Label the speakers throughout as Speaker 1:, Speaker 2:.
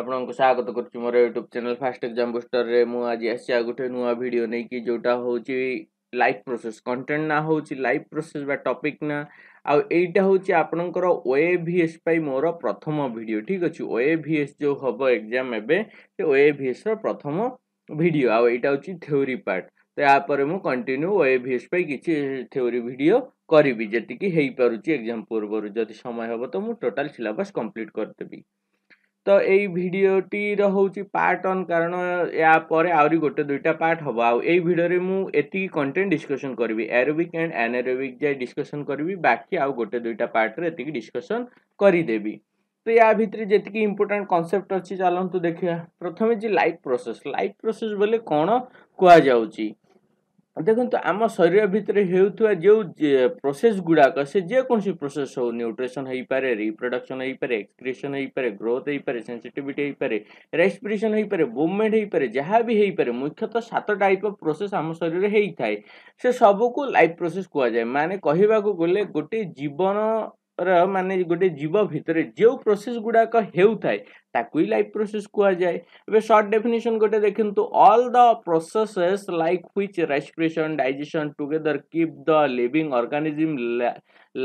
Speaker 1: ଆପଣଙ୍କୁ ସ୍ୱାଗତ କରୁଛି ମୋର ୟୁଟ୍ୟୁବ୍ ଚ୍ୟାନେଲ୍ ଫାଷ୍ଟ ଏକ୍ଜାମ୍ ବୁଷ୍ଟର୍ରେ ମୁଁ ଆଜି ଆସିଛି ଆଉ ଗୋଟେ ନୂଆ ଭିଡ଼ିଓ ନେଇକି ଯେଉଁଟା ହେଉଛି ଲାଇଫ୍ ପ୍ରୋସେସ୍ କଣ୍ଟେଣ୍ଟ ନା ହେଉଛି ଲାଇଫ୍ ପ୍ରୋସେସ୍ ବା ଟପିକ୍ ନା ଆଉ ଏଇଟା ହେଉଛି ଆପଣଙ୍କର ଓ ଏ ଭି ଏସ୍ ପାଇଁ ମୋର ପ୍ରଥମ ଭିଡ଼ିଓ ଠିକ୍ ଅଛି ଓ ଏ ଭି ଏସ୍ ଯେଉଁ ହେବ ଏକ୍ଜାମ୍ ଏବେ ସେ ଓ ଏ ଭି ଏସ୍ର ପ୍ରଥମ ଭିଡ଼ିଓ ଆଉ ଏଇଟା ହେଉଛି ଥିଓରି ପାର୍ଟ ତ ଏହାପରେ ମୁଁ କଣ୍ଟିନ୍ୟୁ ଓ ଏ ଭି ଏସ୍ ପାଇଁ କିଛି ଥିଓରି ଭିଡ଼ିଓ କରିବି ଯେତିକି ହେଇପାରୁଛି ଏକ୍ଜାମ୍ ପୂର୍ବରୁ ଯଦି ସମୟ ହେବ ତ ମୁଁ ଟୋଟାଲ୍ ସିଲାବସ୍ କମ୍ପ୍ଲିଟ୍ କରିଦେବି ତ ଏଇ ଭିଡ଼ିଓଟିର ହେଉଛି ପାର୍ଟ ଅନ୍ କାରଣ ୟା ପରେ ଆହୁରି ଗୋଟେ ଦୁଇଟା ପାର୍ଟ ହେବ ଆଉ ଏଇ ଭିଡ଼ିଓରେ ମୁଁ ଏତିକି କଣ୍ଟେଣ୍ଟ ଡିସ୍କସନ୍ କରିବି ଏରୋବିକ୍ ଆଣ୍ଡ ଆନାରୋବିକ୍ ଯାଏ ଡିସ୍କସନ୍ କରିବି ବାକି ଆଉ ଗୋଟେ ଦୁଇଟା ପାର୍ଟରେ ଏତିକି ଡିସ୍କସନ୍ କରିଦେବି ତ ୟା ଭିତରେ ଯେତିକି ଇମ୍ପୋର୍ଟାଣ୍ଟ କନସେପ୍ଟ ଅଛି ଚାଲନ୍ତୁ ଦେଖିବା ପ୍ରଥମେ ଯେ ଲାଇଫ୍ ପ୍ରୋସେସ୍ ଲାଇଫ୍ ପ୍ରୋସେସ୍ ବୋଲେ କ'ଣ କୁହାଯାଉଛି ଦେଖନ୍ତୁ ଆମ ଶରୀର ଭିତରେ ହେଉଥିବା ଯେଉଁ ପ୍ରୋସେସ୍ ଗୁଡ଼ାକ ସେ ଯେକୌଣସି ପ୍ରୋସେସ୍ ହେଉ ନ୍ୟୁଟ୍ରିସନ୍ ହେଇପାରେ ରିପ୍ରଡକ୍ସନ୍ ହେଇପାରେ ଏକ୍ସକ୍ରିଏସନ୍ ହେଇପାରେ ଗ୍ରୋଥ୍ ହେଇପାରେ ସେନ୍ସିଟିଭିଟି ହେଇପାରେ ରେସ୍ପିରେସନ୍ ହେଇପାରେ ମୁଭମେଣ୍ଟ ହେଇପାରେ ଯାହା ବି ହେଇପାରେ ମୁଖ୍ୟତଃ ସାତ ଟାଇପ୍ ଅଫ୍ ପ୍ରୋସେସ୍ ଆମ ଶରୀରରେ ହେଇଥାଏ ସେ ସବୁକୁ ଲାଇଫ୍ ପ୍ରୋସେସ୍ କୁହାଯାଏ ମାନେ କହିବାକୁ ଗଲେ ଗୋଟେ ଜୀବନ ମାନେ ଗୋଟେ ଜୀବ ଭିତରେ ଯେଉଁ ପ୍ରୋସେସ୍ ଗୁଡ଼ାକ ହେଉଥାଏ ତାକୁ ହିଁ ଲାଇଫ୍ ପ୍ରୋସେସ୍ କୁହାଯାଏ ଏବେ ସର୍ଟ ଡେଫିନେସନ୍ ଗୋଟେ ଦେଖନ୍ତୁ all the processes like which respiration digestion together keep the living organism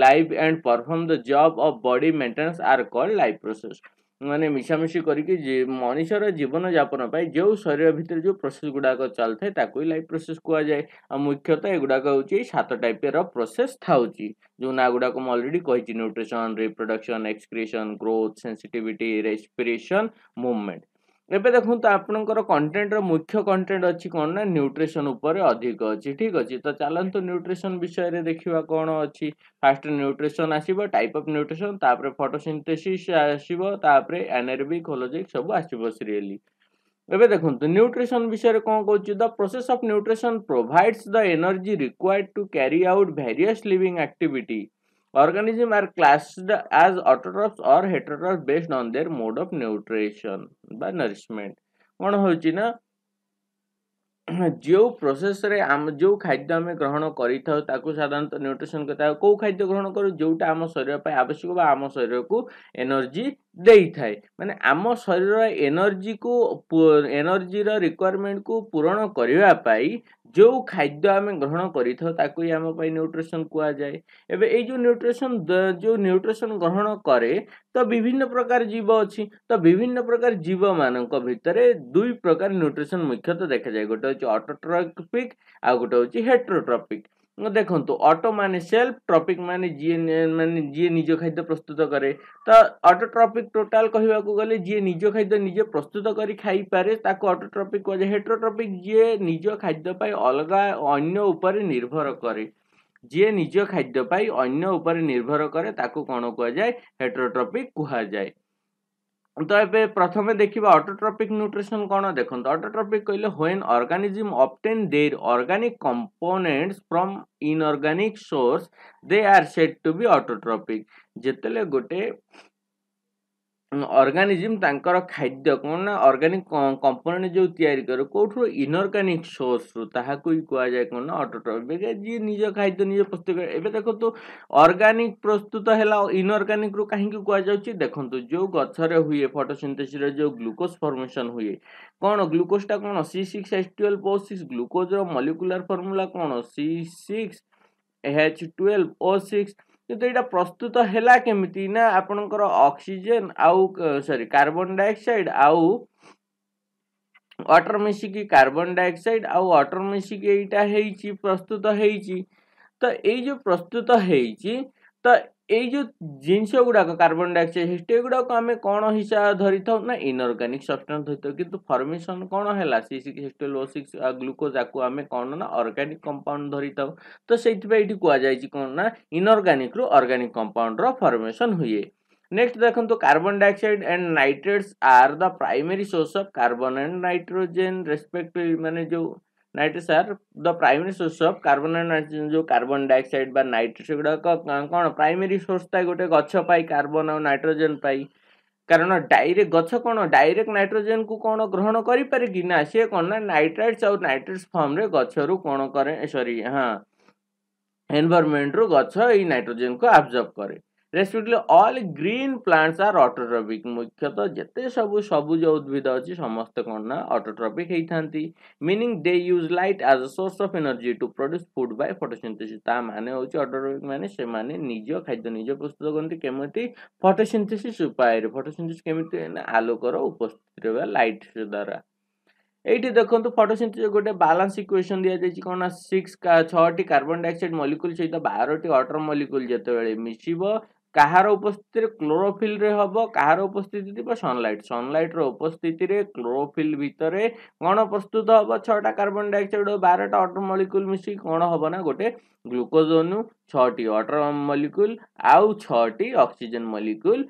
Speaker 1: live and perform the job of body maintenance are call life process ମାନେ ମିଶାମିଶି କରିକି ମଣିଷର ଜୀବନଯାପନ ପାଇଁ ଯେଉଁ ଶରୀର ଭିତରେ ଯେଉଁ ପ୍ରୋସେସ୍ ଗୁଡ଼ାକ ଚାଲିଥାଏ ତାକୁ ହିଁ ଲାଇଫ୍ ପ୍ରୋସେସ୍ କୁହାଯାଏ ଆଉ ମୁଖ୍ୟତଃ ଏଗୁଡ଼ାକ ହେଉଛି ଏଇ ସାତ ଟାଇପ୍ର ପ୍ରୋସେସ୍ ଥାଉଛି ଯେଉଁ ନାଁ ଗୁଡ଼ାକ ମୁଁ ଅଲରେଡ଼ି କହିଛି nutrition reproduction excretion growth sensitivity respiration movement ଏବେ ଦେଖନ୍ତୁ ଆପଣଙ୍କର କଣ୍ଟେଣ୍ଟର ମୁଖ୍ୟ କଣ୍ଟେଣ୍ଟ ଅଛି କ'ଣ ନା ନ୍ୟୁଟ୍ରିସନ୍ ଉପରେ ଅଧିକ ଅଛି ଠିକ୍ ଅଛି ତ ଚାଲନ୍ତୁ ନ୍ୟୁଟ୍ରିସନ୍ ବିଷୟରେ ଦେଖିବା କ'ଣ ଅଛି ଫାଷ୍ଟ ନ୍ୟୁଟ୍ରିସନ୍ ଆସିବ ଟାଇପ୍ ଅଫ୍ ନ୍ୟୁଟ୍ରିସନ୍ ତାପରେ ଫଟୋସିନ୍ଥେସିସ୍ ଆସିବ ତାପରେ ଆନେରବିକ୍ ହୋଲୋଜିକ୍ ସବୁ ଆସିବ ସିରିଏଲି ଏବେ ଦେଖନ୍ତୁ ନ୍ୟୁଟ୍ରିସନ୍ ବିଷୟରେ କ'ଣ କହୁଛି the process of nutrition provides the energy required to carry out various living activity Organisms are classed as autotrophs or heterotrophs based on their mode of nutrition by nourishment. କ'ଣ ହେଉଛି ନା ଯେଉଁ ପ୍ରୋସେସ୍ରେ ଆମେ ଯେଉଁ ଖାଦ୍ୟ ଆମେ ଗ୍ରହଣ କରିଥାଉ ତାକୁ ସାଧାରଣତଃ ନ୍ୟୁଟ୍ରିସନ୍ କଥା କେଉଁ ଖାଦ୍ୟ ଗ୍ରହଣ କରୁ ଯେଉଁଟା ଆମ ଶରୀର ପାଇଁ ଆବଶ୍ୟକ ବା ଆମ ଶରୀରକୁ ଏନର୍ଜି ଦେଇଥାଏ ମାନେ ଆମ ଶରୀର ଏନର୍ଜିକୁ ଏନର୍ଜିର ରିକ୍ୱାରମେଣ୍ଟକୁ ପୂରଣ କରିବା ପାଇଁ ଯେଉଁ ଖାଦ୍ୟ ଆମେ ଗ୍ରହଣ କରିଥାଉ ତାକୁ ହିଁ ଆମ ପାଇଁ ନ୍ୟୁଟ୍ରିସନ୍ କୁହାଯାଏ ଏବେ ଏଇ ଯେଉଁ ନ୍ୟୁଟ୍ରିସନ୍ ଯେଉଁ ନ୍ୟୁଟ୍ରିସନ୍ ଗ୍ରହଣ କରେ ତ ବିଭିନ୍ନ ପ୍ରକାର ଜୀବ ଅଛି ତ ବିଭିନ୍ନ ପ୍ରକାର ଜୀବମାନଙ୍କ ଭିତରେ ଦୁଇ ପ୍ରକାର ନ୍ୟୁଟ୍ରିସନ୍ ମୁଖ୍ୟତଃ ଦେଖାଯାଏ ଗୋଟେ ହେଉଛି ଅଟୋଟ୍ରପିକ୍ ଆଉ ଗୋଟେ ହେଉଛି ହେଟ୍ରୋଟ୍ରପିକ୍ ଦେଖନ୍ତୁ ଅଟୋ ମାନେ ସେଲ୍ଫ ଟ୍ରପିକ୍ ମାନେ ଯିଏ ମାନେ ଯିଏ ନିଜ ଖାଦ୍ୟ ପ୍ରସ୍ତୁତ କରେ ତ ଅଟୋ ଟ୍ରପିକ୍ ଟୋଟାଲ୍ କହିବାକୁ ଗଲେ ଯିଏ ନିଜ ଖାଦ୍ୟ ନିଜେ ପ୍ରସ୍ତୁତ କରି ଖାଇପାରେ ତାକୁ ଅଟୋ ଟ୍ରପିକ୍ କୁହାଯାଏ ହେଟ୍ରୋ ଟ୍ରପିକ୍ ଯିଏ ନିଜ ଖାଦ୍ୟ ପାଇଁ ଅଲଗା ଅନ୍ୟ ଉପରେ ନିର୍ଭର କରେ ଯିଏ ନିଜ ଖାଦ୍ୟ ପାଇଁ ଅନ୍ୟ ଉପରେ ନିର୍ଭର କରେ ତାକୁ କ'ଣ କୁହାଯାଏ ହେଟ୍ରୋଟ୍ରପିକ୍ କୁହାଯାଏ ତ ଏବେ ପ୍ରଥମେ ଦେଖିବା ଅଟୋଟ୍ରପିକ୍ ନ୍ୟୁଟ୍ରିସନ୍ କ'ଣ ଦେଖନ୍ତୁ ଅଟୋଟ୍ରପିକ୍ କହିଲେ when organism obtain their organic components from inorganic source they are said to be autotrophic ଯେତେବେଳେ ଗୋଟେ ଅର୍ଗାନିଜିମ୍ ତାଙ୍କର ଖାଦ୍ୟ କ'ଣ ନା ଅର୍ଗାନିକ୍ କମ୍ପୋନେଣ୍ଟ ଯେଉଁ ତିଆରି କରେ କେଉଁଠୁ ଇନଅର୍ଗାନିକ୍ ସୋର୍ସରୁ ତାହାକୁ ହିଁ କୁହାଯାଏ କ'ଣ ନା ଅଟୋଟ୍ରପିକ୍ ଯିଏ ନିଜ ଖାଦ୍ୟ ନିଜେ ପ୍ରସ୍ତୁତ କରେ ଏବେ ଦେଖନ୍ତୁ ଅର୍ଗାନିକ୍ ପ୍ରସ୍ତୁତ ହେଲା ଇନଅର୍ଗାନିକ୍ରୁ କାହିଁକି କୁହାଯାଉଛି ଦେଖନ୍ତୁ ଯେଉଁ ଗଛରେ ହୁଏ ଫଟୋସିନ୍ଥେସିସ୍ରେ ଯେଉଁ ଗ୍ଲୁକୋଜ୍ ଫର୍ମେସନ୍ ହୁଏ କ'ଣ ଗ୍ଲୁକୋଜ୍ଟା କ'ଣ C six H twelve O six ଗ୍ଲୁକୋଜ୍ର ମଲିକୁଲାର ଫର୍ମୁଲା କ'ଣ C six H twelve O six କିନ୍ତୁ ଏଇଟା ପ୍ରସ୍ତୁତ ହେଲା କେମିତି ନା ଆପଣଙ୍କର ଅକ୍ସିଜେନ୍ ଆଉ ସରି କାର୍ବନ୍ ଡାଇଅକ୍ସାଇଡ୍ ଆଉ ୱାଟର୍ ମିଶିକି କାର୍ବନ୍ ଡାଇଅକ୍ସାଇଡ୍ ଆଉ ୱାଟର୍ ମିଶିକି ଏଇଟା ହେଇଛି ପ୍ରସ୍ତୁତ ହେଇଛି ତ ଏଇ ଯେଉଁ ପ୍ରସ୍ତୁତ ହେଇଛି ତ ଏଇ ଯେଉଁ ଜିନିଷ ଗୁଡ଼ାକ କାର୍ବନ୍ ଡାଇଅକ୍ସାଇଡ୍ ହିଷ୍ଟ୍ରି ଗୁଡ଼ାକ ଆମେ କ'ଣ ହିସାବ ଧରିଥାଉ ନା ଇନଅର୍ଗାନିକ୍ ସବଷ୍ଟାନ୍ସ ଧରିଥାଉ କିନ୍ତୁ ଫର୍ମେସନ୍ କ'ଣ ହେଲା C six H twelve O six glucose ଆକୁ ଆମେ କ'ଣ ନା ଅର୍ଗାନିକ୍ କମ୍ପାଉଣ୍ଡ ଧରିଥାଉ ତ ସେଇଥିପାଇଁ ଏଠି କୁହାଯାଇଛି କ'ଣ ନା ଇନଅର୍ଗାନିକ୍ରୁ ଅର୍ଗାନିକ୍ କମ୍ପାଉଣ୍ଡର ଫର୍ମେସନ୍ ହୁଏ नेक्स्ट देखो carbon dioxide and nitrates are the primary source of carbon and nitrogen respectively मैंने जो nitric sir the primary source of carbon ଯେଉଁ କାର୍ବନ ଡାଇଅକ୍ସାଇଡ୍ ବା ନାଇଟ୍ରିକ୍ ଗୁଡ଼ାକ କ'ଣ ପ୍ରାଇମେରୀ ସୋର୍ସ ଥାଏ ଗୋଟେ ଗଛ ପାଇଁ କାର୍ବନ ଆଉ ନାଇଟ୍ରୋଜେନ୍ ପାଇଁ କାରଣ ଡାଇରେକ୍ଟ ଗଛ କ'ଣ ଡାଇରେକ୍ଟ ନାଇଟ୍ରୋଜେନ୍କୁ କ'ଣ ଗ୍ରହଣ କରିପାରେ କି ନା ସିଏ କ'ଣ ନା ନାଇଟ୍ରାଇଟ୍ସ ଆଉ ନାଇଟ୍ରେଟ୍ସ ଫର୍ମରେ ଗଛରୁ କ'ଣ କରେ ସରି ହଁ ଏନଭାରମେଣ୍ଟରୁ ଗଛ ଏଇ ନାଇଟ୍ରୋଜେନ୍କୁ ଆବଜର୍ଭ କରେ respectively all green plants are autotrophic ମୁଖ୍ୟତଃ ଯେତେ ସବୁ ସବୁଜ ଉଦ୍ଭିଦ ଅଛି ସମସ୍ତେ କ'ଣ ନା ଅଟୋଟ୍ରପିକ୍ ହେଇଥାନ୍ତି meaning they use light as a source of energy to produce food by photosynthesis ତା ମାନେ ହେଉଛି ଅଟୋଟ୍ରପିକ୍ ମାନେ ସେମାନେ ନିଜ ଖାଦ୍ୟ ନିଜ ପ୍ରସ୍ତୁତ କରନ୍ତି କେମିତି ଫଟୋସିନ୍ଥେସିସ୍ ଉପାୟରେ ଫଟୋସିନ୍ଥେସିସ୍ କେମିତି ନା ଆଲୋକର ଉପସ୍ଥିତି ବା ଲାଇଟ୍ ଦ୍ୱାରା এইটি দেখুন ফটোসিন্থেসিস গোটে বালান্স ইকুয়েশন দিয়া যাই কোণ সিক্স ছটি কার্বন ডাইঅক্সাইড মলিকুল সহ বারোটি অটর মলিকুল যেতবে মিশিব କାହାର ଉପସ୍ଥିତିରେ କ୍ଲୋରୋଫିଲ୍ରେ ହେବ କାହାର ଉପସ୍ଥିତି ଥିବ ସନଲାଇଟ୍ ସନଲାଇଟ୍ର ଉପସ୍ଥିତିରେ କ୍ଲୋରୋଫିଲ୍ ଭିତରେ କ'ଣ ପ୍ରସ୍ତୁତ ହେବ ଛଅଟା କାର୍ବନ୍ ଡାଇଅକ୍ସାଇଡ୍ ଓ ବାରଟା ୱାଟର ମଲିକ୍ୟୁଲ୍ ମିଶିକି କ'ଣ ହେବ ନା ଗୋଟେ ଗ୍ଲୁକୋଜ୍ ଅଣୁ ଛଅଟି ୱାଟର ମଲିକ୍ୟୁଲ୍ ଆଉ ଛଅଟି ଅକ୍ସିଜେନ୍ ମଲିକ୍ୟୁଲ୍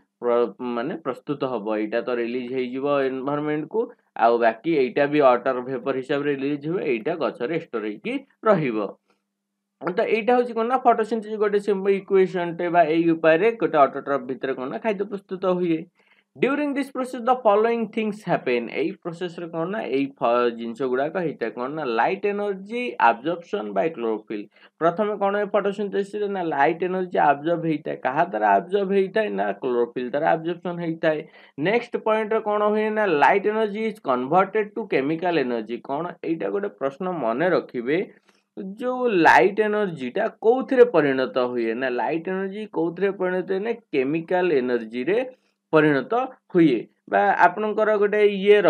Speaker 1: ମାନେ ପ୍ରସ୍ତୁତ ହେବ ଏଇଟା ତ ରିଲିଜ୍ ହେଇଯିବ ଏନଭାରମେଣ୍ଟକୁ ଆଉ ବାକି ଏଇଟା ବି ୱାଟର ଭେପର୍ ହିସାବରେ ରିଲିଜ୍ ହୁଏ ଏଇଟା ଗଛରେ ଷ୍ଟୋର୍ ହେଇକି ରହିବ ତ ଏଇଟା ହେଉଛି କ'ଣ ନା ଫଟୋସିନ୍ଥେସିସ୍ ଗୋଟେ ଇକ୍ୱେସନ୍ଟେ ବା ଏଇ ଉପାୟରେ ଗୋଟେ ଅଟୋଟ୍ରଫ୍ ଭିତରେ କ'ଣ ନା ଖାଦ୍ୟ ପ୍ରସ୍ତୁତ ହୁଏ during this process the following things happen ଏଇ ପ୍ରୋସେସ୍ରେ କ'ଣ ନା ଏଇ ଜିନିଷ ଗୁଡ଼ାକ ହେଇଥାଏ କ'ଣ ନା light energy absorption by chlorophyll ପ୍ରଥମେ କ'ଣ ହୁଏ ଫଟୋସିନ୍ଥେସିସ୍ରେ ନା ଲାଇଟ୍ ଏନର୍ଜି ଆବଜର୍ବ ହେଇଥାଏ କାହା ଦ୍ୱାରା ଆବଜର୍ଭ ହେଇଥାଏ ନା କ୍ଲୋରୋଫିଲ୍ ଦ୍ୱାରା ଆବଜର୍ପସନ୍ ହେଇଥାଏ ନେକ୍ସଟ ପଏଣ୍ଟରେ କ'ଣ ହୁଏ ନା light energy is converted to chemical energy କ'ଣ ଏଇଟା ଗୋଟେ ପ୍ରଶ୍ନ ମନେ ରଖିବେ तो जो लाइट एनर्जीटा कौथे परिणत हुए ना लाइट एनर्जी कौथे परिणत हुए ना केमिकाल एनर्जी रे परिणत हुए बा आपणकर गोटे ये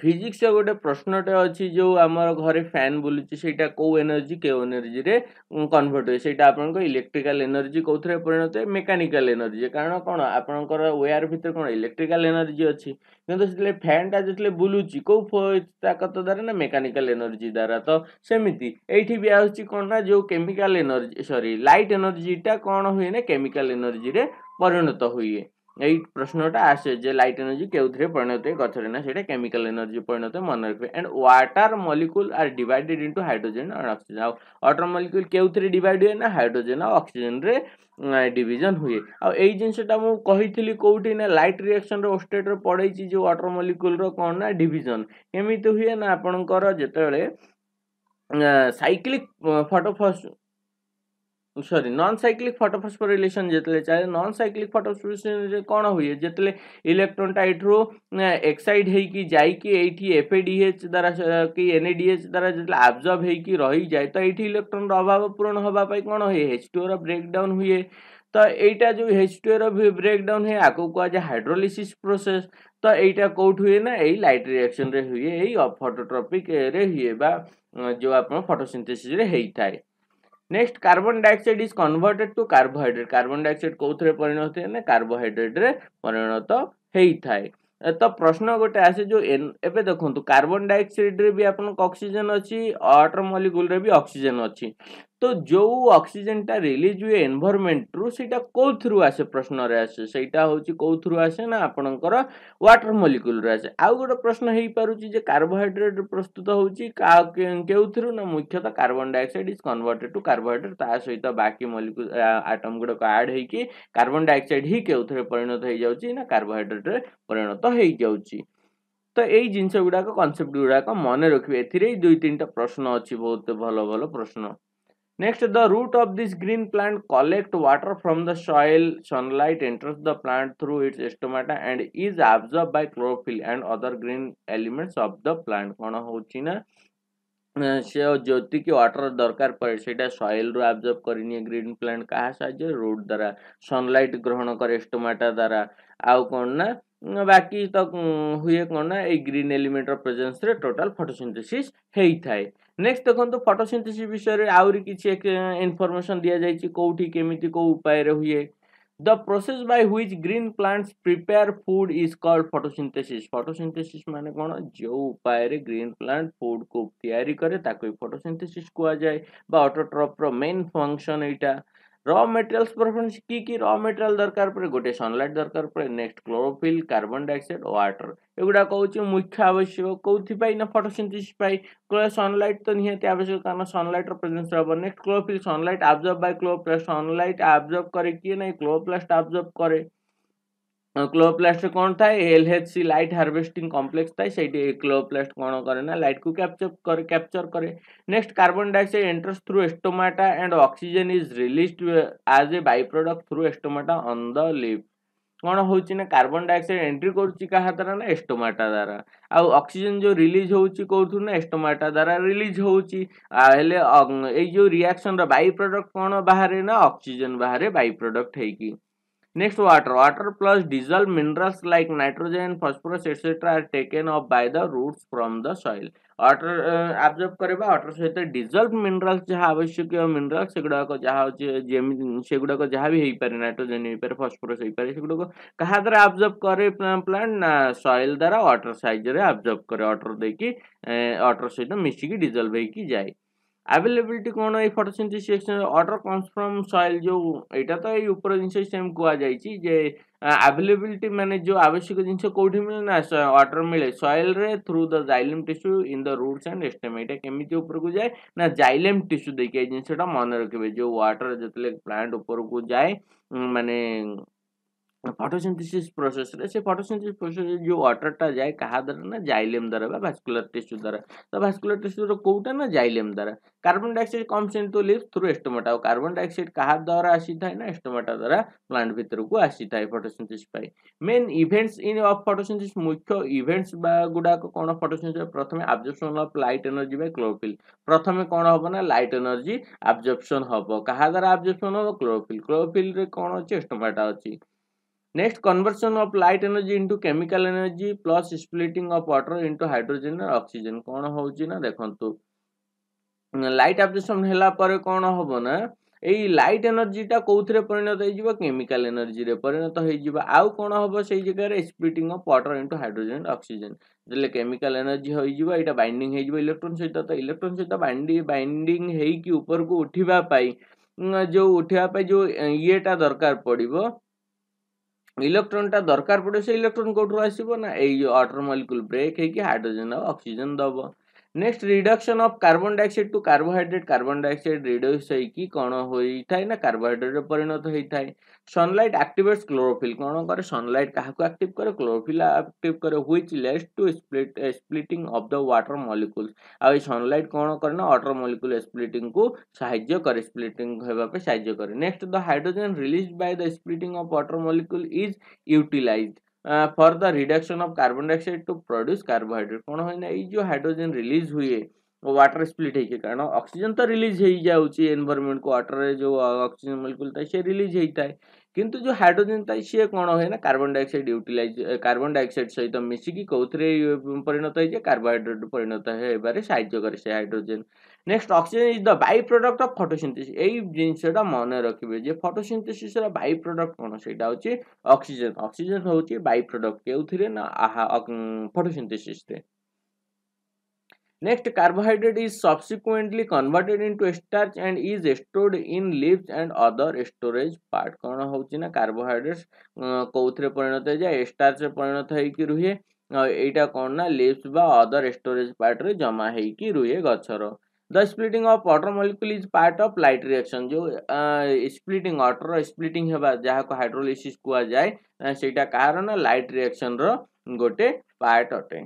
Speaker 1: ଫିଜିକ୍ସର ଗୋଟେ ପ୍ରଶ୍ନଟେ ଅଛି ଯେଉଁ ଆମର ଘରେ ଫ୍ୟାନ୍ ବୁଲୁଛି ସେଇଟା କେଉଁ ଏନର୍ଜି କେଉଁ ଏନର୍ଜିରେ କନଭର୍ଟ ହୁଏ ସେଇଟା ଆପଣଙ୍କ ଇଲେକ୍ଟ୍ରିକାଲ ଏନର୍ଜି କେଉଁଥିରେ ପରିଣତ ହୁଏ ମେକାନିକାଲ ଏନର୍ଜି କାରଣ କ'ଣ ଆପଣଙ୍କର ୱେୟାର ଭିତରେ କ'ଣ ଇଲେକ୍ଟ୍ରିକାଲ ଏନର୍ଜି ଅଛି କିନ୍ତୁ ସେତେବେଳେ ଫ୍ୟାନ୍ଟା ଯେତେବେଳେ ବୁଲୁଛି କେଉଁ ତାକତ ଦ୍ୱାରା ନା ମେକାନିକାଲ ଏନର୍ଜି ଦ୍ୱାରା ତ ସେମିତି ଏଇଠି ବି ଆସୁଛି କ'ଣ ନା ଯେଉଁ କେମିକାଲ ଏନର୍ଜି ସରି ଲାଇଟ୍ ଏନର୍ଜିଟା କ'ଣ ହୁଏ ନା କେମିକାଲ ଏନର୍ଜିରେ ପରିଣତ ହୁଏ এই প্রশ্নটা আসে যে লাইট এনার্জি কেউথে পরিণত হয় গছরে না সেটা কেমিক্যাল এনার্জি পরিণত হয় মনে রাখবে and water molecule are divided into hydrogen আর অক্সিজেন আউ ওয়াটার মলিকুল কেউথে ডিভাইড হুয়ে না হাইড্রোজেন আর অক্সিজেনরে ডিভিজন হুয়ে আউ এই জিনিসটা মু কইଥିଲି কোউটি না লাইট রিয়াকশন রে ওস্টেট রে পড়াইছি যে ওয়াটার মলিকুল র কোন না ডিভিজন কেমিতে হুয়ে না আপনকৰ যেতବେଳେ সাইক্লিক ফটোফস sorry non cyclic photophosphorylation જેટલે ચાલે નોન સાયક્લિક ફોટોફોસ્ફોરિલેશન કોણ હુએ જેટલે ઇલેક્ટ્રોન ટાઇટ્રુ એક્સાઇડ ହେଇକି ଯାଇକି ଏଇଠି ଏଫଏଡିଏଚ୍ ଦ୍ୱାରା କି ଏନ୍ଏଡିଏଚ୍ ଦ୍ୱାରା ଯେତେବେଳେ ଆବଜର୍ଭ ହେଇକି ରହିଯାଏ ତ ଏଇଠି ଇଲେକ୍ଟ୍ରନର ଅଭାବ ପୂରଣ ହେବା ପାଇଁ କ'ଣ ହୁଏ ଏଚ୍ ଟୁ ଓର ବ୍ରେକ୍ଡାଉନ୍ ହୁଏ ତ ଏଇଟା ଯେଉଁ ଏଚ୍ ଟୁ ଓର ବ୍ରେକ୍ଡାଉନ୍ ହୁଏ ଆଗକୁ କୁହାଯାଏ ହାଇଡ୍ରୋଲିସିସ୍ ପ୍ରୋସେସ୍ ତ ଏଇଟା କେଉଁଠି ହୁଏ ନା ଏଇ ଲାଇଟ୍ ରିଆକ୍ସନ୍ରେ ହୁଏ ଏଇ ଫଟୋଟ୍ରପିକ୍ରେ ହୁଏ ବା ଯେଉଁ ଆପଣ ଫଟୋସିନ୍ଥେସିସ୍ରେ ହେଇଥାଏ next carbon dioxide is converted to carbohydrate carbon dioxide কোথায় পরিণত হয়ে না কার্বোহাইড্রেট্রে পরিণত হয়েথায় তো প্রশ্ন গোটে আসে যে এবে দেখুন কার্বন ডাইঅক্সাইড্রে বি আপনার অক্সিজেন অছি ওয়াটর মলিকুলরে বি অক্সিজেন অছি ତ ଯେଉଁ ଅକ୍ସିଜେନଟା ରିଲିଜ୍ ହୁଏ ଏନ୍ଭରମେଣ୍ଟରୁ ସେଇଟା କେଉଁଥିରୁ ଆସେ ପ୍ରଶ୍ନରେ ଆସେ ସେଇଟା ହେଉଛି କେଉଁଥିରୁ ଆସେ ନା ଆପଣଙ୍କର ୱାଟର ମଲିକୁଲରୁ ଆସେ ଆଉ ଗୋଟେ ପ୍ରଶ୍ନ ହେଇପାରୁଛି ଯେ କାର୍ବୋହାଇଡ୍ରେଟ୍ ପ୍ରସ୍ତୁତ ହେଉଛି କେଉଁଥିରୁ ନା ମୁଖ୍ୟତଃ carbon dioxide is converted to carbohydrate ତା ସହିତ ବାକି ମଲିକୁଲ ଆଟମ୍ ଗୁଡ଼ାକ ଆଡ଼୍ ହେଇକି କାର୍ବନ୍ ଡାଇଅକ୍ସାଇଡ୍ ହିଁ କେଉଁଥିରେ ପରିଣତ ହେଇଯାଉଛି ନା କାର୍ବୋହାଇଡ୍ରେଟ୍ରେ ପରିଣତ ହେଇଯାଉଛି ତ ଏଇ ଜିନିଷ ଗୁଡ଼ାକ କନସେପ୍ଟ ଗୁଡ଼ାକ ମନେ ରଖିବେ ଏଥିରେ ଦୁଇ ତିନିଟା ପ୍ରଶ୍ନ ଅଛି ବହୁତ ଭଲ ଭଲ ପ୍ରଶ୍ନ Next, the root of this green plant collect water from the soil. Sunlight enters the plant through its stomata and is absorbed by chlorophyll and other green elements of the plant. कौन हो चीना से ज्योति की water दरकार पड़े सेटा soil रु एब्जर्व करनी ग्रीन प्लांट कहा साहाଯ୍ୟ रूट द्वारा सनलाइट ग्रहण करे स्टोमाटा द्वारा आउ कौन ना बाकी तो हुए कौन ना ये ग्रीन एलिमेंट एलिमेंटर प्रेजेंस रे टोटल फोटोसिंथेसिस हेई थाए নেক্সট দেখন্তু ফটোসিন্থেসিস বিষয়ে আহরি কিছু ইনফরমেশন দিয়া যাইছি কোউঠি কেমিতি কো উপায়ে হুয়ে the process by which green plants prepare food is called photosynthesis photosynthesis মানে কোন যে উপায়ে গ্রিন প্লান্ট ফুড কো তৈরি করে তাকে ফটোসিন্থেসিস কুয়া যায় বা অটোট্রফর মেইন ফাংশন এইটা র মেটেরিয়াল প্রেফরেন্স কি কি র মেটেরিয়াল দরকার পড়ে গোটে সনলাইট দরকার পড়ে next chlorophyll carbon dioxide water এগুড়া হচ্ছে মুখ্য আবশ্যক কোথায় না ফটোসিন্থেসিস পাই সনলাইট তো নিহতি আবশ্যক কারণ সনলাইটর প্রেজেন্স রহব next chlorophyll sunlight absorb by chloroplast sunlight absorb করে কি না ক্লোরোপ্লাস্ট আবজর্ব করে ક્લોરોપ્લાસ્ટ કોણ થાય એલએચસી લાઇટ હાર્વેસ્ટિંગ કોમ્પ્લેક્સ થાય ସେଇଠି ક્લોરોપ્લાસ્ટ કોણ કરે ના લાઇટକୁ કેપ્ચર કરે કેપ્ચર કરે next carbon dioxide enters through stomata and oxygen is released as a by product through stomata on the leaf କ'ଣ ହେଉଛି ନା କାର୍ବନ୍ ଡାଇଅକ୍ସାଇଡ୍ ଏଣ୍ଟ୍ରି କରୁଛି କାହା ଦ୍ୱାରା ନା ଏଷ୍ଟୋମାଟା ଦ୍ୱାରା ଆଉ ଅକ୍ସିଜେନ୍ ଯେଉଁ ରିଲିଜ୍ ହେଉଛି କେଉଁଥିରୁ ନା ଏଷ୍ଟୋମାଟା ଦ୍ୱାରା ରିଲିଜ୍ ହେଉଛି ହେଲେ ଏଇ ଯେଉଁ ରିଆକ୍ସନ୍ର ବାଇ ପ୍ରଡ଼କ୍ଟ କ'ଣ ବାହାରେ ନା ଅକ୍ସିଜେନ୍ ବାହାରେ ବାଇ ପ୍ରଡ଼କ୍ଟ ହେଇକି next water water plus diesel minerals like nitrogen phosphorus etcetera are taken up by the roots from the soil water absorb करवा वाटर सहित डीजल मिनरल्स जहाँ आवश्यक मिनरल्स सेगुड़ाक जहाँ से गुड़ाक जहाँ भी हो पारे नाइट्रोजेन हो पारे फसफोरस हो पारे से गुड़ाक क्या द्वारा आबजर्व करे प्लांट ना सॉइल द्वारा वाटर साइज रे आबजर्व करे वाटर देकी वाटर सहित मिसिकी डीजल बहिकी जाए ଆଭେଲେବିଲିଟି କ'ଣ ଏଇ photosynthesis order comes from soil ଯେଉଁ ଏଇଟା ତ ଏଇ ଉପର ଜିନିଷ ସେମ୍ କୁହାଯାଇଛି ଯେ ଆଭେଲେବିଲିଟି ମାନେ ଯେଉଁ ଆବଶ୍ୟକ ଜିନିଷ କେଉଁଠି ମିଳେ ନା ୱାଟର୍ ମିଳେ ସଏଲ୍ରେ through the xylem tissue in the roots and stem ଏଇଟା କେମିତି ଉପରକୁ ଯାଏ ନା ଜାଇଲେମ୍ ଟିସ୍ୟୁ ଦେଇକି ଏଇ ଜିନିଷଟା ମନେ ରଖିବେ ଯେଉଁ ୱାଟର୍ ଯେତେବେଳେ ପ୍ଲାଣ୍ଟ ଉପରକୁ ଯାଏ ମାନେ ফটোসিনথেসিস প্রসেসরে সে ফটোসিনথেসিস প্রসেসে যে ওয়াটারটা যায় কাহা দ্বারা না জাইলেম দ্বারা বা ভাস্কুলার টিস্যু দ্বারা তো ভাস্কুলার টিস্যুর কোউটা না জাইলেম দ্বারা carbon dioxide comes in to leaf through stomata আর কার্বন ডাইঅক্সাইড কাহা দ্বারা আসিথায় না এস্টোমাটা দ্বারা প্লান্ট ভিতরକୁ আসিথায় ফটোসিনথেসিস পাই main events in of photosynthesis মুখ্য ইভেন্টস বা গুড়াক কোন ফটোসিনথেসিস প্রথমে absorption of light energy by chlorophyll প্রথমে কোন হবে না লাইট এনার্জি অ্যাবজর্পশন হবে কাহা দ্বারা অ্যাবজর্পশন হবে ক্লোরোফিল ক্লোরোফিল রে কোন আছে এস্টোমাটা আছে Next, conversion of light energy into chemical energy plus splitting of water into hydrogen and oxygen. कौन हो जी ना देखो लाइट एब्जर्प्शन होला पर कौन हम ना এই লাইট এনর্জিটা কোথায় পরিণত হয়েযিব কেমিকাল এনর্জিরে পরিণত হয়েযিব আউ কোণ হব সেই জায়গায় splitting of water into hydrogen oxygen যেলে কেমিকাল এনর্জি হয়েযিব এটা বাইন্ডিং হয়েযিব ইলেকট্রোন সহিত তো ইলেকট্রোন সহিত বাইন্ডিং হয়েকি উপরকু উঠিবা পাই যে উঠিবা পাই যে ইয়েটা দরকার পড়িব इलेक्ट्रोनटा दरकार पड़े से इलेक्ट्रोन कौटू आसना ये water molecule break hydrogen oxygen दबा next reduction of carbon dioxide to carbohydrate carbon dioxide reduce ହେଇକି କ'ଣ ହୋଇଥାଏ ନା କାର୍ବୋହାଇଡ୍ରେଟ୍ରେ ପରିଣତ ହେଇଥାଏ ସନଲାଇଟ୍ ଆକ୍ଟିଭେଟ୍ସ କ୍ଲୋରୋଫିଲ୍ କ'ଣ କରେ ସନଲାଇଟ୍ କାହାକୁ ଆକ୍ଟିଭ୍ କରେ କ୍ଲୋରୋଫିଲ୍ ଆକ୍ଟିଭ୍ କରେ which leads to split splitting of the water molecules ଆଉ ଏଇ ସନଲାଇଟ୍ କ'ଣ କରେ ନା ୱାଟର ମଲିକୁଲ୍ ସ୍ପ୍ଲିଟିଂକୁ ସାହାଯ୍ୟ କରେ ସ୍ପ୍ଲିଟିଂ ହେବା ପାଇଁ ସାହାଯ୍ୟ କରେ next the hydrogen release by the splitting of water molecule is utilised for the reduction of carbon dioxide to produce carbohydrate कौन हुए ना ये जो हाइड्रोजेन रिलीज हुए वाटर स्प्लिट है कारण ऑक्सीजन तो रिलीज हो एनवायरमेंट को वाटर रे जो ऑक्सीजन मॉलिक्यूल था सी रिलीज होता है किंतु जो हाइड्रोजन था सी कौन हुए ना carbon dioxide utilise carbon dioxide सहित मिसिकी कौन परिणत हो कार्बोहाइड्रेट परिणत होबार साहाଯ୍य करे से hydrogen next oxygen is the by product of photosynthesis এই জিনিসটা মনে রাখবে যে ফটোসিন্থেসিসর বাই প্রডক্ট কোন সেটা হচ্ছে অক্সিজেন অক্সিজেন হচ্ছে বাই প্রডক্ট কেউথিরে না আহা ফটোসিন্থেসিসতে Next, carbohydrate is subsequently converted into starch and is stored in leaves and other storage part. କ'ଣ ହେଉଛି ନା carbohydrates କେଉଁଥିରେ ପରିଣତ ହେଇଯାଏ starchରେ ପରିଣତ ହେଇକି ରୁହେ ଏଇଟା କ'ଣ ନା leaves ବା other storage partରେ ଜମା ହେଇକି ରୁହେ ଗଛର the splitting of water molecule is part of light reaction जो स्प्लीटिंग वाटर स्प्लीटिंग हेबा जहाँ हाइड्रोलिसिस कुआ जाए सेटा कारण लाइट रिएक्शन रोटे पार्ट अटे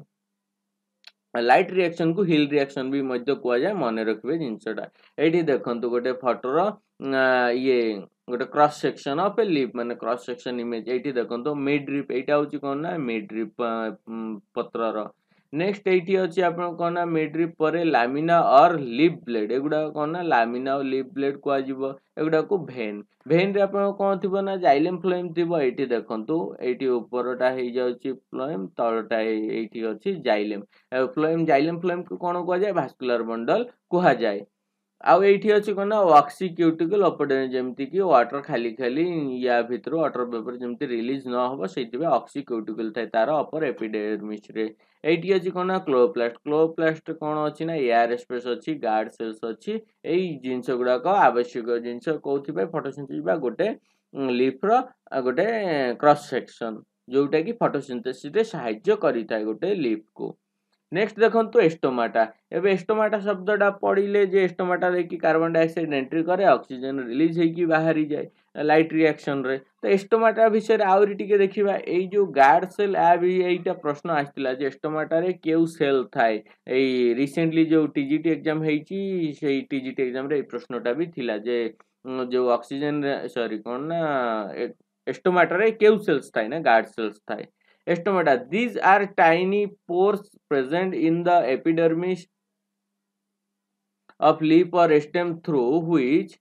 Speaker 1: लाइट रिएक्शन को हिल रिएक्शन भी मध्य कुआ जाए मन रखिए जिनसटा ये देखते गोटे फटोर ये गोटे cross section of a leaf मान क्रस सेक्शन इमेज ये देखते मिड रिप यहाँ हूँ कौन ना मिड रिप पत्रर ନେକ୍ସଟ ଏଇଠି ଅଛି ଆପଣ କ'ଣ ନା ମିଡ୍ରିପ୍ ପରେ ଲାମିନା ଅର୍ ଲିପ୍ ବ୍ଲେଡ୍ ଏଗୁଡ଼ାକ କ'ଣ ନା ଲାମିନା ଆଉ ଲିପ୍ ବ୍ଲେଡ୍ କୁହାଯିବ ଏଗୁଡ଼ାକୁ ଭେନ୍ ଭେନ୍ରେ ଆପଣ କ'ଣ ଥିବ ନା ଜାଇଲେମ୍ ଫ୍ଲେମ୍ ଥିବ ଏଇଠି ଦେଖନ୍ତୁ ଏଇଠି ଉପରଟା ହେଇଯାଉଛି ଫ୍ଲୋଏମ୍ ତଳଟା ଏଇଠି ଅଛି ଜାଇଲେମ୍ ଫ୍ଲୋଏମ୍ ଜାଇଲେମ୍ ଫ୍ଲୋଏମ୍କୁ କ'ଣ କୁହାଯାଏ ଭାସ୍କୁଲାର ବଣ୍ଡଲ କୁହାଯାଏ ଆଉ ଏଇଠି ଅଛି କ'ଣ ନା ୱାକ୍ସି କ୍ୟୁଟିକଲ୍ ଅପଡ଼େନ୍ ଯେମିତିକି ୱାଟର୍ ଖାଲି ଖାଲି ୟା ଭିତରୁ ୱାଟର୍ ପେପର୍ ଯେମିତି ରିଲିଜ୍ ନ ହେବ ସେଇଥିପାଇଁ ଅକ୍ସି କ୍ୟୁଟିକଲ୍ ଥାଏ ତା'ର ଅପର ଏପିଡେମିକ୍ସରେ ଏଇଠି ଅଛି କ'ଣ ନା କ୍ଲୋପ୍ଲାଷ୍ଟ କ୍ଲୋପ୍ଲାଷ୍ଟ କ'ଣ ଅଛି ନା ଏୟାର ସ୍ପେସ୍ ଅଛି ଗାର୍ଡ ସେଲ୍ସ ଅଛି ଏଇ ଜିନିଷ ଗୁଡ଼ାକ ଆବଶ୍ୟକ ଜିନିଷ କେଉଁଥିପାଇଁ ଫଟୋ ବା ଗୋଟେ ଲିଫ୍ର ଗୋଟେ କ୍ରସ୍ ସେକ୍ସନ୍ ଯେଉଁଟାକି ଫଟୋସିନ୍ଥେସିସ୍ରେ ସାହାଯ୍ୟ କରିଥାଏ ଗୋଟେ ଲିଫ୍କୁ ନେକ୍ସଟ ଦେଖନ୍ତୁ ଏଷ୍ଟୋମାଟା ଏବେ ଏଷ୍ଟୋମାଟା ଶବ୍ଦଟା ପଡ଼ିଲେ ଯେ ଏଷ୍ଟୋମାଟା ଦେଇକି କାର୍ବନ୍ ଡାଇଅକ୍ସାଇଡ୍ ଏଣ୍ଟ୍ରି କରେ ଅକ୍ସିଜେନ୍ ରିଲିଜ୍ ହେଇକି ବାହାରିଯାଏ ଲାଇଟ୍ ରିଆକ୍ସନ୍ରେ ତ ଏଷ୍ଟୋମାଟା ବିଷୟରେ ଆହୁରି ଟିକେ ଦେଖିବା ଏଇ ଯେଉଁ ଗାର୍ଡ଼ ସେଲ୍ ଆ ବି ଏଇଟା ପ୍ରଶ୍ନ ଆସିଥିଲା ଯେ ଏଷ୍ଟୋମାଟାରେ କେଉଁ ସେଲ୍ ଥାଏ ଏଇ ରିସେଣ୍ଟଲି ଯେଉଁ ଟିଜିଟି ଏକ୍ଜାମ୍ ହେଇଛି ସେଇ ଟିଜିଟି ଏକ୍ଜାମ୍ରେ ଏଇ ପ୍ରଶ୍ନଟା ବି ଥିଲା ଯେ ଯେଉଁ ଅକ୍ସିଜେନ୍ ସରି କ'ଣ ନା ଏଷ୍ଟୋମାଟାରେ କେଉଁ ସେଲ୍ସ ଥାଏ ନା ଗାର୍ଡ଼ ସେଲ୍ସ ଥାଏ Estomata. These are tiny pores present in the epidermis of leaf or stem through which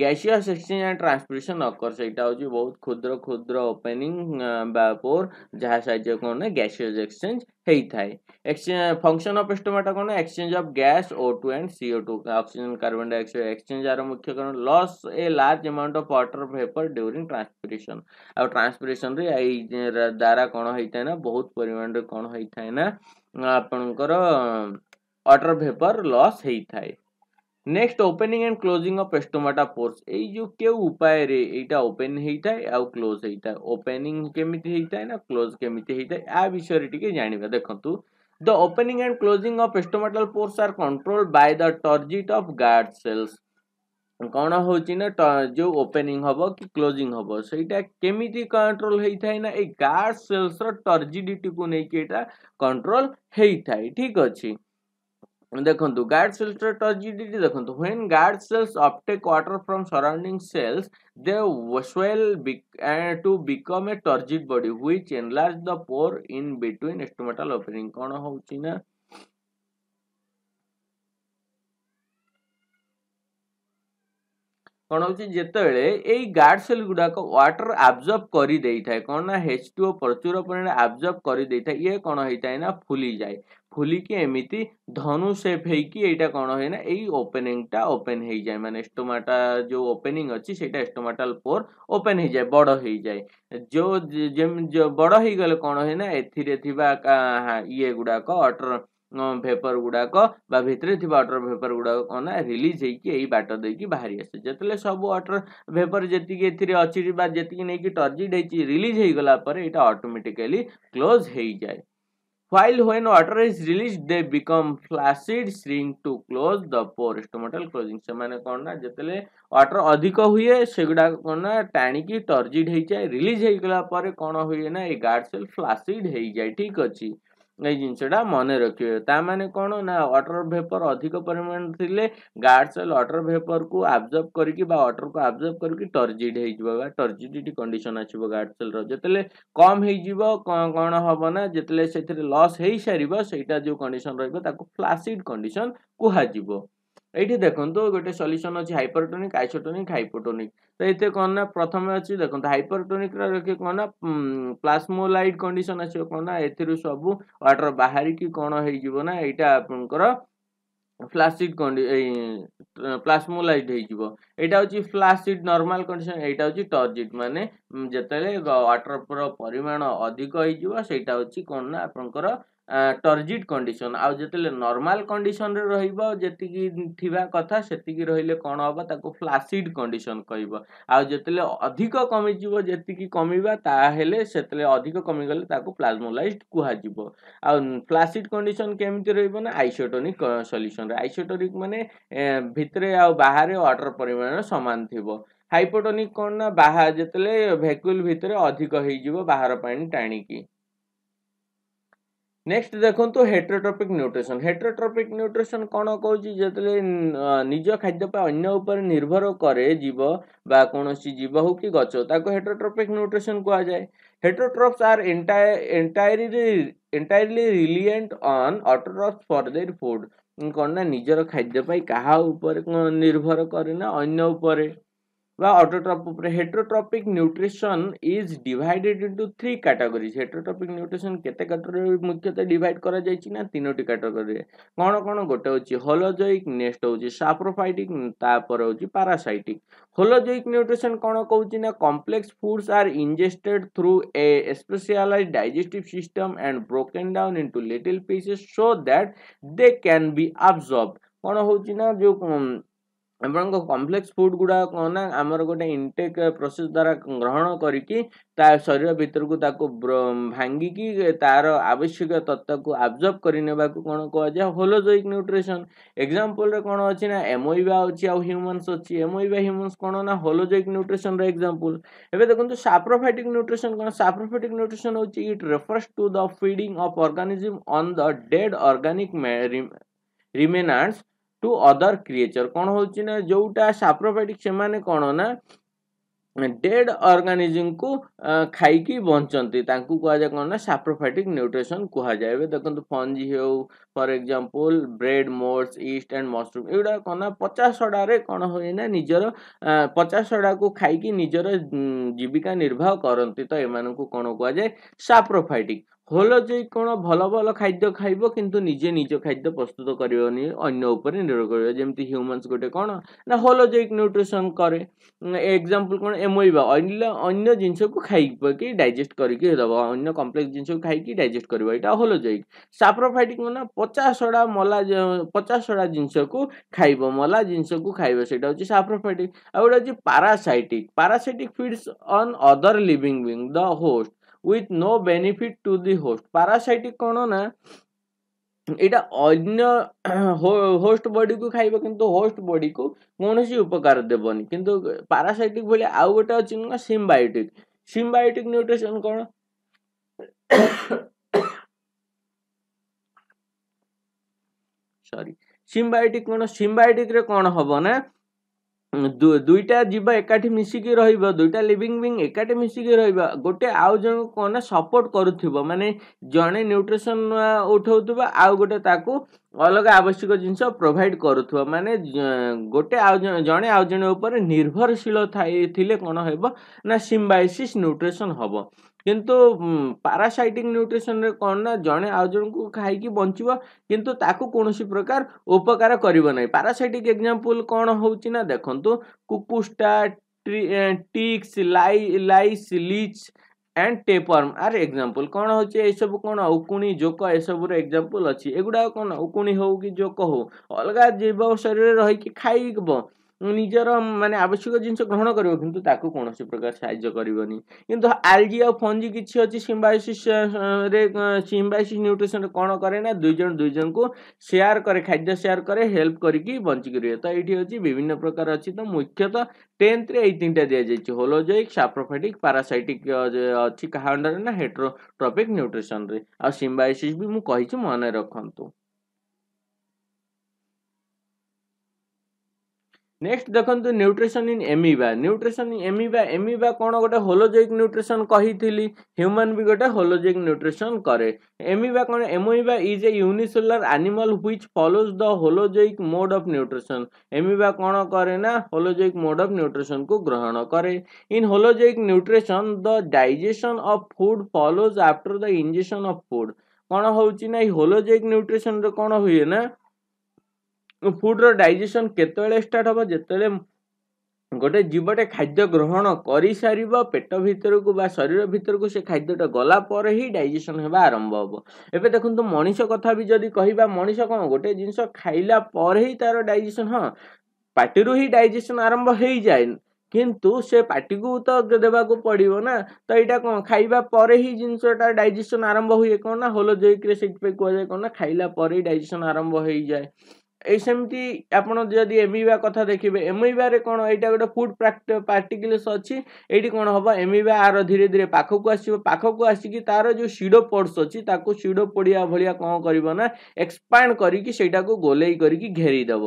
Speaker 1: gaseous exchange and transpiration occur ସେଇଟା ହେଉଛି ବହୁତ କ୍ଷୁଦ୍ର କ୍ଷୁଦ୍ର ଓପେନିଂ ବା ପୋର୍ ଯାହା ସାହାଯ୍ୟ କ'ଣ ନା ଗ୍ୟାସିୟସ୍ ଏକ୍ସଚେଞ୍ଜ ହେଇଥାଏ ଏକ୍ସଚେଞ୍ଜ ଫଙ୍କସନ୍ ଅଫ୍ ଏଷ୍ଟୋମାଟା କ'ଣ exchange of gas O two and CO two oxygen carbon dioxide exchange ଆର ମୁଖ୍ୟ କାରଣ loss a large amount of water vapour during transpiration ଆଉ ଟ୍ରାନ୍ସପିରେସନ୍ରେ ଏଇ ଦ୍ୱାରା କ'ଣ ହେଇଥାଏ ନା ବହୁତ ପରିମାଣରେ କ'ଣ ହେଇଥାଏ ନା ଆପଣଙ୍କର ୱାଟର୍ ଭେପର୍ ଲସ୍ ହେଇଥାଏ next opening and closing of stomata pores এই যে কেউ উপায়ে এইটা ওপেন হইথায় আউ ক্লোজ হইথায় ওপেনিং কেমিতি হইথায় না ক্লোজ কেমিতি হইথায় আ বিষয়ে টিকে জানিবা দেখন্তু the opening and closing of stomatal pores are control by the টর্জিট of guard cells কোণ হচ্ছে না যে ওপেনিং হব কি ক্লোজিং হব সেইটা কেমিতি কন্ট্রোল হইথায় না এই গার্ড সেলস র টর্জিডিটি কু নেইকি এটা কন্ট্রোল হইথায় ঠিক আছে দেখন্তু গার্ড সেল টর্জিডিটি দেখন্তু when guard cells uptake water from surrounding cells they swell to become a turgid body which enlarge the pore in between stomatal opening কোণ হচ্ছে না କ'ଣ ହେଉଛି ଯେତେବେଳେ ଏଇ ଗାର୍ଡ଼ ସେଲ୍ ଗୁଡ଼ାକ ୱାଟର ଆବଜର୍ଭ କରିଦେଇଥାଏ କ'ଣ ନା ଏଚ୍ ଟୁ ଓ ପ୍ରଚୁର ପରିମାଣରେ ଆବଜର୍ଭ କରିଦେଇଥାଏ ଇଏ କ'ଣ ହେଇଥାଏ ନା ଫୁଲିଯାଏ ଫୁଲିକି ଏମିତି ଧନୁ ସେପ୍ ହେଇକି ଏଇଟା କ'ଣ ହୁଏ ନା ଏଇ ଓପେନିଂଟା ଓପେନ୍ ହେଇଯାଏ ମାନେ ଏଷ୍ଟୋମାଟା ଯେଉଁ ଓପେନିଂ ଅଛି ସେଇଟା ଏଷ୍ଟୋମାଟାଲ ପୋର୍ ଓପେନ୍ ହେଇଯାଏ ବଡ଼ ହେଇଯାଏ ଯେଉଁ ବଡ଼ ହେଇଗଲେ କ'ଣ ହୁଏ ନା ଏଥିରେ ଥିବା ଇଏ ଗୁଡ଼ାକ ୱାଟର ଭେପର ଗୁଡ଼ାକ ବା ଭିତରେ ଥିବା ୱାଟର ଭେପର ଗୁଡ଼ାକ କ'ଣ ନା ରିଲିଜ୍ ହେଇକି ଏଇ ବାଟ ଦେଇକି ବାହାରି ଆସେ ଯେତେବେଳେ ସବୁ ୱାଟର ଭେପର ଯେତିକି ଏଥିରେ ଅଛି ବା ଯେତିକି ନେଇକି ଟର୍ଜିଟ୍ ହେଇଛି ରିଲିଜ୍ ହେଇଗଲା ପରେ ଏଇଟା ଅଟୋମେଟିକାଲି କ୍ଲୋଜ୍ ହେଇଯାଏ while when water is released they become flaccid shrink to close the pore stomatal closing ସେମାନେ କ'ଣ ନା ଯେତେବେଳେ ୱାଟର ଅଧିକ ହୁଏ ସେଗୁଡ଼ା କ'ଣ ନା ଟାଣିକି ଟର୍ଜିଡ୍ ହେଇଯାଏ ରିଲିଜ୍ ହେଇଗଲା ପରେ କ'ଣ ହୁଏ ନା ଏଇ ଗାର୍ଡ ସେଲ୍ ଫ୍ଲାସିଡ୍ ହେଇଯାଏ ଠିକ୍ ଅଛି ଏଇ ଜିନିଷଟା ମନେ ରଖିବେ ତାମାନେ କ'ଣ ନା ୱାଟର ଭେପର୍ ଅଧିକ ପରିମାଣରେ ଥିଲେ ଗାର୍ଡ଼ ସଏଲ୍ ୱାଟର ଭେପର୍କୁ ଆବଜର୍ଭ କରିକି ବା ୱାଟରକୁ ଆବଜର୍ଭ କରିକି ଟର୍ଜିଡ୍ ହେଇଯିବ ବା ଟର୍ଜିଡିଟି କଣ୍ଡିସନ୍ ଆସିବ ଗାର୍ଡ଼ ସଏଲ୍ର ଯେତେବେଳେ କମ୍ ହେଇଯିବ କ'ଣ ହେବ ନା ଯେତେବେଳେ ସେଥିରେ ଲସ୍ ହେଇସାରିବ ସେଇଟା ଯେଉଁ କଣ୍ଡିସନ୍ ରହିବ ତାକୁ ଫ୍ଲାସିଡ୍ କଣ୍ଡିସନ୍ କୁହାଯିବ ଏଇଠି ଦେଖନ୍ତୁ ଗୋଟେ ସଲ୍ୟୁସନ୍ ଅଛି ହାଇପରଟୋନିକ୍ ଆଇସୋଟୋନିକ୍ ହାଇପୋଟୋନିକ୍ ତ ଏଥିରେ କ'ଣ ନା ପ୍ରଥମେ ଅଛି ଦେଖନ୍ତୁ ହାଇପରଟୋନିକ୍ର ରଖିକି କ'ଣ ନା ପ୍ଲାସ୍ମୋଲାଇଟ୍ କଣ୍ଡିସନ୍ ଆସିବ କ'ଣ ନା ଏଥିରୁ ସବୁ ୱାଟର୍ ବାହାରିକି କ'ଣ ହେଇଯିବ ନା ଏଇଟା ଆପଣଙ୍କର फ्लासिड प्लास्मोलाइट होटा फ्लासिड नर्माल कंडीशन यहाँ हूँ टर्जिट मानने जिते वाटर परिमाण अधिक होता हूँ कौन ना आपंकर ଟର୍ଜିଟ୍ କଣ୍ଡିସନ୍ ଆଉ ଯେତେବେଳେ ନର୍ମାଲ୍ କଣ୍ଡିସନ୍ରେ ରହିବ ଯେତିକି ଥିବା କଥା ସେତିକି ରହିଲେ କ'ଣ ହେବ ତାକୁ ଫ୍ଲାସିଡ଼୍ କଣ୍ଡିସନ୍ କହିବ ଆଉ ଯେତେବେଳେ ଅଧିକ କମିଯିବ ଯେତିକି କମିବା ତାହେଲେ ସେତେବେଳେ ଅଧିକ କମିଗଲେ ତାକୁ ପ୍ଲାଜମୋଲାଇଜ୍ କୁହାଯିବ ଆଉ ଫ୍ଲାସିଡ଼୍ କଣ୍ଡିସନ୍ କେମିତି ରହିବ ନା ଆଇସୋଟୋନିକ୍ ସଲ୍ୟୁସନ୍ରେ ଆଇସୋଟୋନିକ୍ ମାନେ ଭିତରେ ଆଉ ବାହାରେ ୱାଟର୍ ପରିମାଣ ସମାନ ଥିବ ହାଇପୋଟୋନିକ୍ କ'ଣ ନା ବାହା ଯେତେବେଳେ ଭେକ୍ୟୁଲ୍ ଭିତରେ ଅଧିକ ହେଇଯିବ ବାହାର ପାଣି ଟାଣିକି ନେକ୍ସଟ ଦେଖନ୍ତୁ ହେଟ୍ରୋଟ୍ରପିକ୍ ନ୍ୟୁଟ୍ରିସନ୍ ହେଟ୍ରୋଟ୍ରପିକ୍ ନ୍ୟୁଟ୍ରିସନ୍ କ'ଣ କହୁଛି ଯେତେବେଳେ ନିଜ ଖାଦ୍ୟ ପାଇଁ ଅନ୍ୟ ଉପରେ ନିର୍ଭର କରେ ଜୀବ ବା କୌଣସି ଜୀବ ହଉ କି ଗଛ ତାକୁ ହେଟ୍ରୋଟ୍ରପିକ୍ ନ୍ୟୁଟ୍ରିସନ୍ କୁହାଯାଏ heterotrophs are entirely entirely reliant on autotrophs for their food କ'ଣ ନା ନିଜର ଖାଦ୍ୟ ପାଇଁ କାହା ଉପରେ ନିର୍ଭର କରେ ନା ଅନ୍ୟ ଉପରେ বা autotrophic heterotrophic nutrition is divided into three categories heterotrophic nutrition কেতে category মুখ্যতঃ divide করা যাইছি না তিনোটি category কোন কোন গোটে হচ্ছে holozoic next হচ্ছে saprophytic তারপরে হচ্ছে parasitic holozoic nutrition কোন কউছি না complex foods are ingested through a specialized digestive system and broken down into little pieces so that they can be absorbed কোন হচ্ছে না যে ଆପଣଙ୍କ କମ୍ପ୍ଲେକ୍ସ ଫୁଡ଼୍ ଗୁଡ଼ାକ କ'ଣ ନା ଆମର ଗୋଟେ ଇନଟେକ୍ ପ୍ରୋସେସ୍ ଦ୍ୱାରା ଗ୍ରହଣ କରିକି ତା ଶରୀର ଭିତରକୁ ତାକୁ ଭାଙ୍ଗିକି ତାର ଆବଶ୍ୟକ ତତ୍ତ୍ୱକୁ ଆବଜର୍ଭ କରିନେବାକୁ କ'ଣ କୁହାଯାଏ ହୋଲୋଜୋଇକ୍ ନ୍ୟୁଟ୍ରିସନ୍ ଏକ୍ଜାମ୍ପଲ୍ରେ କ'ଣ ଅଛି ନା ଏମୋଇବା ଅଛି ଆଉ ହ୍ୟୁମାନ୍ସ ଅଛି ଏମୋଇବା ହ୍ୟୁମାନ୍ସ କ'ଣ ନା ହୋଲୋଜୋଇକ୍ ନ୍ୟୁଟ୍ରିସନ୍ର ଏକ୍ଜାମ୍ପଲ୍ ଏବେ ଦେଖନ୍ତୁ ସାପ୍ରୋଫାଇଟିକ୍ ନ୍ୟୁଟ୍ରିସନ୍ କ'ଣ ସାପ୍ରୋଫାଇଟିକ୍ ନ୍ୟୁଟ୍ରିସନ୍ ହେଉଛି it refers to the feeding of organism on the dead organic remnants to other creature କ'ଣ ହେଉଛି ନା ଯେଉଁଟା ସାପ୍ରୋଫାଇଟିକ୍ ସେମାନେ କ'ଣ ନା ଡେଡ୍ ଅର୍ଗାନିଜିମ୍କୁ ଖାଇକି ବଞ୍ଚନ୍ତି ତାଙ୍କୁ କୁହାଯାଏ କ'ଣ ନା ସାପ୍ରୋଫାଇଟିକ୍ ନ୍ୟୁଟ୍ରିସନ୍ କୁହାଯାଏ ଏବେ ଦେଖନ୍ତୁ ଫଞ୍ଜି ହେଉ for example bread moulds yeast and mushroom ଏଗୁଡ଼ା କ'ଣ ନା ପଚାଶଡ଼ାରେ କ'ଣ ହୁଏ ନା ନିଜର ପଚାଶଡ଼ାକୁ ଖାଇକି ନିଜର ଜୀବିକା ନିର୍ବାହ କରନ୍ତି ତ ଏମାନଙ୍କୁ କ'ଣ କୁହାଯାଏ ସାପ୍ରୋଫାଇଟିକ୍ ହୋଲ ଜୟୀ କ'ଣ ଭଲ ଭଲ ଖାଦ୍ୟ ଖାଇବ କିନ୍ତୁ ନିଜେ ନିଜ ଖାଦ୍ୟ ପ୍ରସ୍ତୁତ କରିବନି ଅନ୍ୟ ଉପରେ ନିର୍ଭର କରିବ ଯେମିତି ହ୍ୟୁମାନ୍ସ ଗୋଟେ କ'ଣ ନା ହୋଲୋଜେଇକ୍ ନ୍ୟୁଟ୍ରିସନ୍ କରେ ଏକ୍ଜାମ୍ପଲ୍ କ'ଣ ଏମୋଇବା ଅନ୍ୟ ଅନ୍ୟ ଜିନିଷକୁ ଖାଇକି ଡାଇଜେଷ୍ଟ କରିକି ଦେବ ଅନ୍ୟ କମ୍ପ୍ଲେକ୍ସ ଜିନିଷକୁ ଖାଇକି ଡାଇଜେଷ୍ଟ କରିବ ଏଇଟା ହୋଲୋଜେଇକ୍ ସାପ୍ରୋଫାଇଟ୍ କ'ଣ ନା ପଚାଶଡ଼ା ମଲା ପଚାଶଡ଼ା ଜିନିଷକୁ ଖାଇବ ମଲା ଜିନିଷକୁ ଖାଇବ ସେଇଟା ହେଉଛି ସାପ୍ରୋଫାଇଟିକ୍ ଆଉ ଗୋଟେ ହେଉଛି parasitic parasitic feeds on other living being the host with no benefit to the host parasitic କ'ଣ ନା ଏଇଟା ଅନ୍ୟ ହୋଷ୍ଟ ବଡିକୁ ଖାଇବ କିନ୍ତୁ ହୋଷ୍ଟ ବଡିକୁ କୌଣସି ଉପକାର ଦେବନି କିନ୍ତୁ ପାରାସାଇଟିକ୍ ଭଳି ଆଉ ଗୋଟେ ଅଛି କ'ଣ ସିମ୍ବାୟୋଟିକ୍ ସିମ୍ବାୟୋଟିକ୍ ନ୍ୟୁଟ୍ରିସନ୍ କ'ଣ ସରି ସିମ୍ବାୟୋଟିକ୍ କ'ଣ ସିମ୍ବାୟୋଟିକ୍ରେ କ'ଣ ହବ ନା ଦୁଇଟା ଯିବ ଏକାଠି ମିଶିକି ରହିବ ଦୁଇଟା ଲିଭିଂ ବିଙ୍ଗ ଏକାଠି ମିଶିକି ରହିବ ଗୋଟେ ଆଉ ଜଣକୁ କ'ଣ ନା ସପୋର୍ଟ କରୁଥିବ ମାନେ ଜଣେ ନ୍ୟୁଟ୍ରିସନ ଉଠାଉଥିବ ଆଉ ଗୋଟେ ତାକୁ ଅଲଗା ଆବଶ୍ୟକ ଜିନିଷ ପ୍ରୋଭାଇଡ଼ କରୁଥିବ ମାନେ ଗୋଟେ ଆଉ ଜଣେ ଆଉ ଜଣେ ଉପରେ ନିର୍ଭରଶୀଳ ଥାଇ ଥିଲେ କ'ଣ ହେବ ନା ସିମ୍ବାଇସିସ୍ ନ୍ୟୁଟ୍ରିସନ୍ ହେବ କିନ୍ତୁ ପାରାସାଇଟିକ୍ ନ୍ୟୁଟ୍ରିସନ୍ରେ କ'ଣ ନା ଜଣେ ଆଉ ଜଣଙ୍କୁ ଖାଇକି ବଞ୍ଚିବ କିନ୍ତୁ ତାକୁ କୌଣସି ପ୍ରକାର ଉପକାର କରିବ ନାହିଁ ପାରାସାଇଟିକ୍ ଏକ୍ଜାମ୍ପଲ୍ କ'ଣ ହେଉଛି ନା ଦେଖନ୍ତୁ କୁକୁଷ୍ଟା ଟିକ୍ସ ଲାଇ lice leech and tapeworm are example কোণ হচ্ছে এইসব কোণ উকুণি জোক এসবুর এক্সাম্পল অছি এগুড়া কোণ উকুণি হো কি জোক হো অলগা জীব শরীরে রহিকি খাইব ନିଜର ମାନେ ଆବଶ୍ୟକ ଜିନିଷ ଗ୍ରହଣ କରିବ କିନ୍ତୁ ତାକୁ କୌଣସି ପ୍ରକାର ସାହାଯ୍ୟ କରିବନି କିନ୍ତୁ ଆଲଜି ଆଉ ଫଞ୍ଜି କିଛି ଅଛି ସିମ୍ବାୟୋସିସ୍ ରେ ସିମ୍ବାୟୋସିସ୍ ନ୍ୟୁଟ୍ରିସନ୍ କ'ଣ କରେ ନା ଦୁଇ ଜଣ ଦୁଇ ଜଣଙ୍କୁ ସେୟାର କରେ ଖାଦ୍ୟ ସେୟାର କରେ ହେଲ୍ପ କରିକି ବଞ୍ଚିକି ରୁହେ ତ ଏଇଠି ହେଉଛି ବିଭିନ୍ନ ପ୍ରକାର ଅଛି ତ ମୁଖ୍ୟତଃ ଟେନ୍ଥରେ ଏଇ ତିନିଟା ଦିଆଯାଇଛି ହୋଲୋଜୋଇକ୍ ସାପ୍ରୋଫାଇଟିକ୍ ପାରାସାଇଟିକ୍ ଅଛି କାହା ଅଣ୍ଡରରେ ନା ହେଟ୍ରୋଟ୍ରପିକ୍ ନ୍ୟୁଟ୍ରିସନ୍ରେ ଆଉ ସିମ୍ବାଇସିସ୍ ବି ମୁଁ କହିଛି ମନେ ରଖନ୍ତୁ নেক্সট দেখন্তু nutrition in amoeba nutrition in amoeba amoeba কোণ গোটে হোলোজেইক নিউট্রিশন কহিলি হ্যুমান বি গোটে হোলোজেইক নিউট্রিশন করে এমিবা কোণ amoeba is a unicellular animal which follows the holozoic mode of nutrition amoeba কোণ করে না হোলোজেইক মোড অফ নিউট্রিশন কু গ্রহণ করে in holozoic nutrition the digestion of food follows after the injection of food কোণ হচ্ছে না এই হোলোজেইক নিউট্রিশন রে কোণ হুয়ে না ଫୁଡ଼୍ର ଡାଇଜେସନ୍ କେତେବେଳେ ଷ୍ଟାର୍ଟ ହେବ ଯେତେବେଳେ ଗୋଟେ ଜୀବଟେ ଖାଦ୍ୟ ଗ୍ରହଣ କରିସାରିବ ପେଟ ଭିତରକୁ ବା ଶରୀର ଭିତରକୁ ସେ ଖାଦ୍ୟଟା ଗଲା ପରେ ହିଁ ଡାଇଜେସନ୍ ହେବା ଆରମ୍ଭ ହେବ ଏବେ ଦେଖନ୍ତୁ ମଣିଷ କଥା ବି ଯଦି କହିବା ମଣିଷ କ'ଣ ଗୋଟେ ଜିନିଷ ଖାଇଲା ପରେ ହିଁ ତା'ର ଡାଇଜେସନ୍ ହଁ ପାଟିରୁ ହିଁ ଡାଇଜେସନ୍ ଆରମ୍ଭ ହେଇଯାଏ କିନ୍ତୁ ସେ ପାଟିକୁ ତ ଦେବାକୁ ପଡ଼ିବ ନା ତ ଏଇଟା କ'ଣ ଖାଇବା ପରେ ହିଁ ଜିନିଷଟା ଡାଇଜେସନ୍ ଆରମ୍ଭ ହୁଏ କ'ଣ ନା ହୋଲୋଜୋଇକ୍ରେ ସେଇଥିପାଇଁ କୁହାଯାଏ କ'ଣ ନା ଖାଇଲା ପରେ ହିଁ ଡାଇଜେସନ୍ ଆରମ୍ଭ ହେଇଯାଏ এই সেমতি ଆପଣ ଯଦି ଏମିବା କଥା ଦେଖିବେ ଏମିବାରେ କ'ଣ ଏଇଟା ଗୋଟେ ଫୁଡ୍ ପାର୍ଟିକୁଲସ୍ ଅଛି ଏଇଠି କ'ଣ ହେବ ଏମିବା ଆର ଧୀରେ ଧୀରେ ପାଖକୁ ଆସିବ ପାଖକୁ ଆସିକି ତାର ଯେଉଁ ସିଡ଼ୋ ପୋର୍ଟସ୍ ଅଛି ତାକୁ ସିଡ଼ୋ ପଡ଼ିଆ ଭଳିଆ କ'ଣ କରିବ ନା ଏକ୍ସପାଣ୍ଡ କରିକି ସେଇଟାକୁ ଗୋଲେଇ କରିକି ଘେରିଦେବ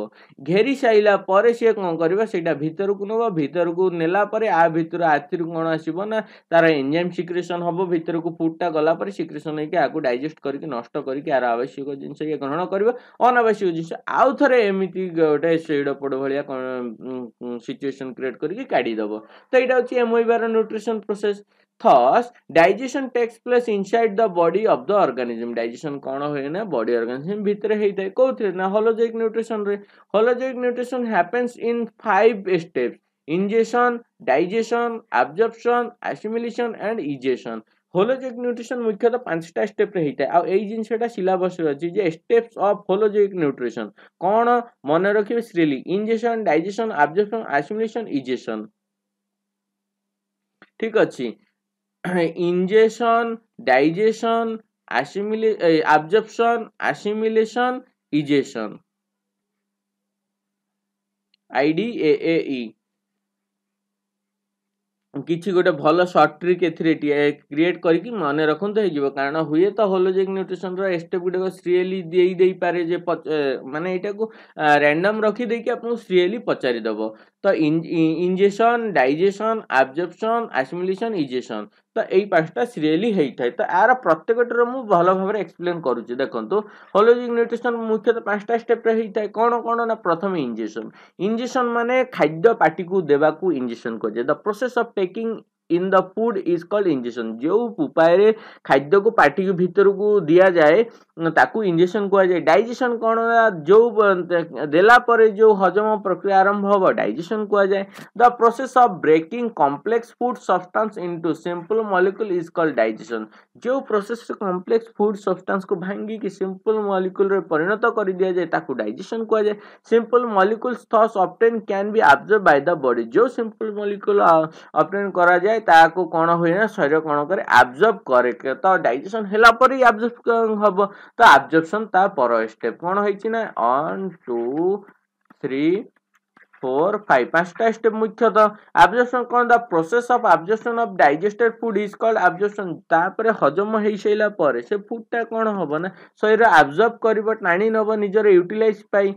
Speaker 1: ଘେରି ସାରିଲା ପରେ ସିଏ କ'ଣ କରିବ ସେଇଟା ଭିତରକୁ ନେବ ଭିତରକୁ ନେଲା ପରେ ଆ ଭିତରୁ ଆଥିରୁ କ'ଣ ଆସିବ ନା ତାର ଏଞ୍ଜାଇମ୍ ସିକ୍ରେସନ୍ ହେବ ଭିତରକୁ ଫୁଡ଼୍ଟା ଗଲା ପରେ ସିକ୍ରେସନ୍ ହେଇକି ଆକୁ ଡାଇଜେଷ୍ଟ କରିକି ନଷ୍ଟ କରିକି ଆର ଆବଶ୍ୟକ ଜିନିଷ ଇଏ ଗ୍ରହଣ କରିବ ଅନାବଶ୍ୟକ ଜିନିଷ ଆଉ ଆଉ ଥରେ ଏମିତି ଗୋଟେ ଶେଡ଼ ପୋଡ଼ ଭଳିଆ କ'ଣ ସିଚୁଏସନ୍ କ୍ରିଏଟ୍ କରିକି କାଢ଼ିଦେବ ତ ଏଇଟା ହେଉଛି ଏମୋଇବାର nutrition process Thus, digestion takes place inside the body of the organism digestion कौन हुए ना body organism भीतर ही था को थे ना hologenic nutrition रे hologenic nutrition happens in five steps ingestion, digestion, absorption, holozoic nutrition ମୁଖ୍ୟତଃ ପାଞ୍ଚଟା ଷ୍ଟେପ୍ରେ ହେଇଥାଏ ଆଉ ଏଇ ଜିନିଷଟା ସିଲାବସ୍ରେ ଅଛି ଯେ ଷ୍ଟେପ୍ସ ଅଫ୍ ହୋଲୋଜେକ୍ ନ୍ୟୁଟ୍ରିସନ୍ କ'ଣ ମନେ ରଖିବେ serially ingestion digestion absorption assimilation egestion ଠିକ୍ ଅଛି ingestion digestion ଆସିମିଲେ absorption assimilation egestion ଆଇଡିଏଏଇ କିଛି ଗୋଟେ ଭଲ ସର୍ଟ ଟ୍ରିକ୍ ଏଥିରେ କ୍ରିଏଟ୍ କରିକି ମନେ ରଖନ୍ତୁ ହେଇଯିବ କାରଣ ହୁଏତ ହୋଲୋଜେକ୍ ନ୍ୟୁଟ୍ରିସନ୍ର ଏସ୍ଟେପ୍ ଗୁଡ଼ିକ ସିରିଏଲି ଦେଇ ଦେଇପାରେ ଯେ ମାନେ ଏଇଟାକୁ ରାଣ୍ଡମ୍ ରଖିଦେଇକି ଆପଣଙ୍କୁ ସିରିଏଲି ପଚାରିଦେବ তো ingestion digestion absorption assimilation egestion ତ ଏଇ ପାଞ୍ଚଟା ସିରିଏଲି ହେଇଥାଏ ତ ଏହାର ପ୍ରତ୍ୟେକଟିର ମୁଁ ଭଲ ଭାବରେ ଏକ୍ସପ୍ଲେନ୍ କରୁଛି ଦେଖନ୍ତୁ ହୋଲୋଜିକ୍ ନ୍ୟୁଟ୍ରିସନ୍ ମୁଖ୍ୟତଃ ପାଞ୍ଚଟା ଷ୍ଟେପ୍ରେ ହେଇଥାଏ କ'ଣ କ'ଣ ନା ପ୍ରଥମେ ଇଞ୍ଜେକ୍ସନ୍ ଇଞ୍ଜେକ୍ସନ୍ ମାନେ ଖାଦ୍ୟ ପାଟିକୁ ଦେବାକୁ ଇଞ୍ଜେକ୍ସନ୍ କୁହାଯାଏ the process of taking in the food is कल इंजेक्शन जो उपाय खाद्य को पार्टी भितर को दि जाए ताकू इंजेक्शन कहुए डाइजेशन कौन जो देलापर जो हजम प्रक्रिया आरंभ हम डाइजेशन कहुए the process of breaking complex food substance into simple molecule is कल डाइजेसन जो प्रोसेस कॉम्प्लेक्स फूड सब्सटेंस को भांगिक कि सिंपल मॉलिक्यूल परिणत कर दि जाए ताकू कहुए simple molecules thus obtain can be observe by the body जो सिंपल मॉलिक्यूल ऑप्टेन करा ପାଇଁ ତାହାକୁ କ'ଣ ହୁଏ ନା ଶରୀର କ'ଣ କରେ ଆବଜର୍ଭ କରେ ତ ଡାଇଜେସନ୍ ହେଲା ପରେ ଆବଜର୍ଭ ହବ ତ ଆବଜର୍ପସନ୍ ତା ପର ଷ୍ଟେପ୍ କ'ଣ ହେଇଛି ନା ୱାନ୍ ଟୁ ଥ୍ରୀ 4 5 পাঁচটা স্টেপ মুখ্যত আবজর্পশন কোন the process of absorption of digested food is called absorption তাপরে হজম হই সাইলা পরে সে ফুডটা কোন হব না শরীর আবজর্ব করিব টানি নব নিজের ইউটিলাইজ পাই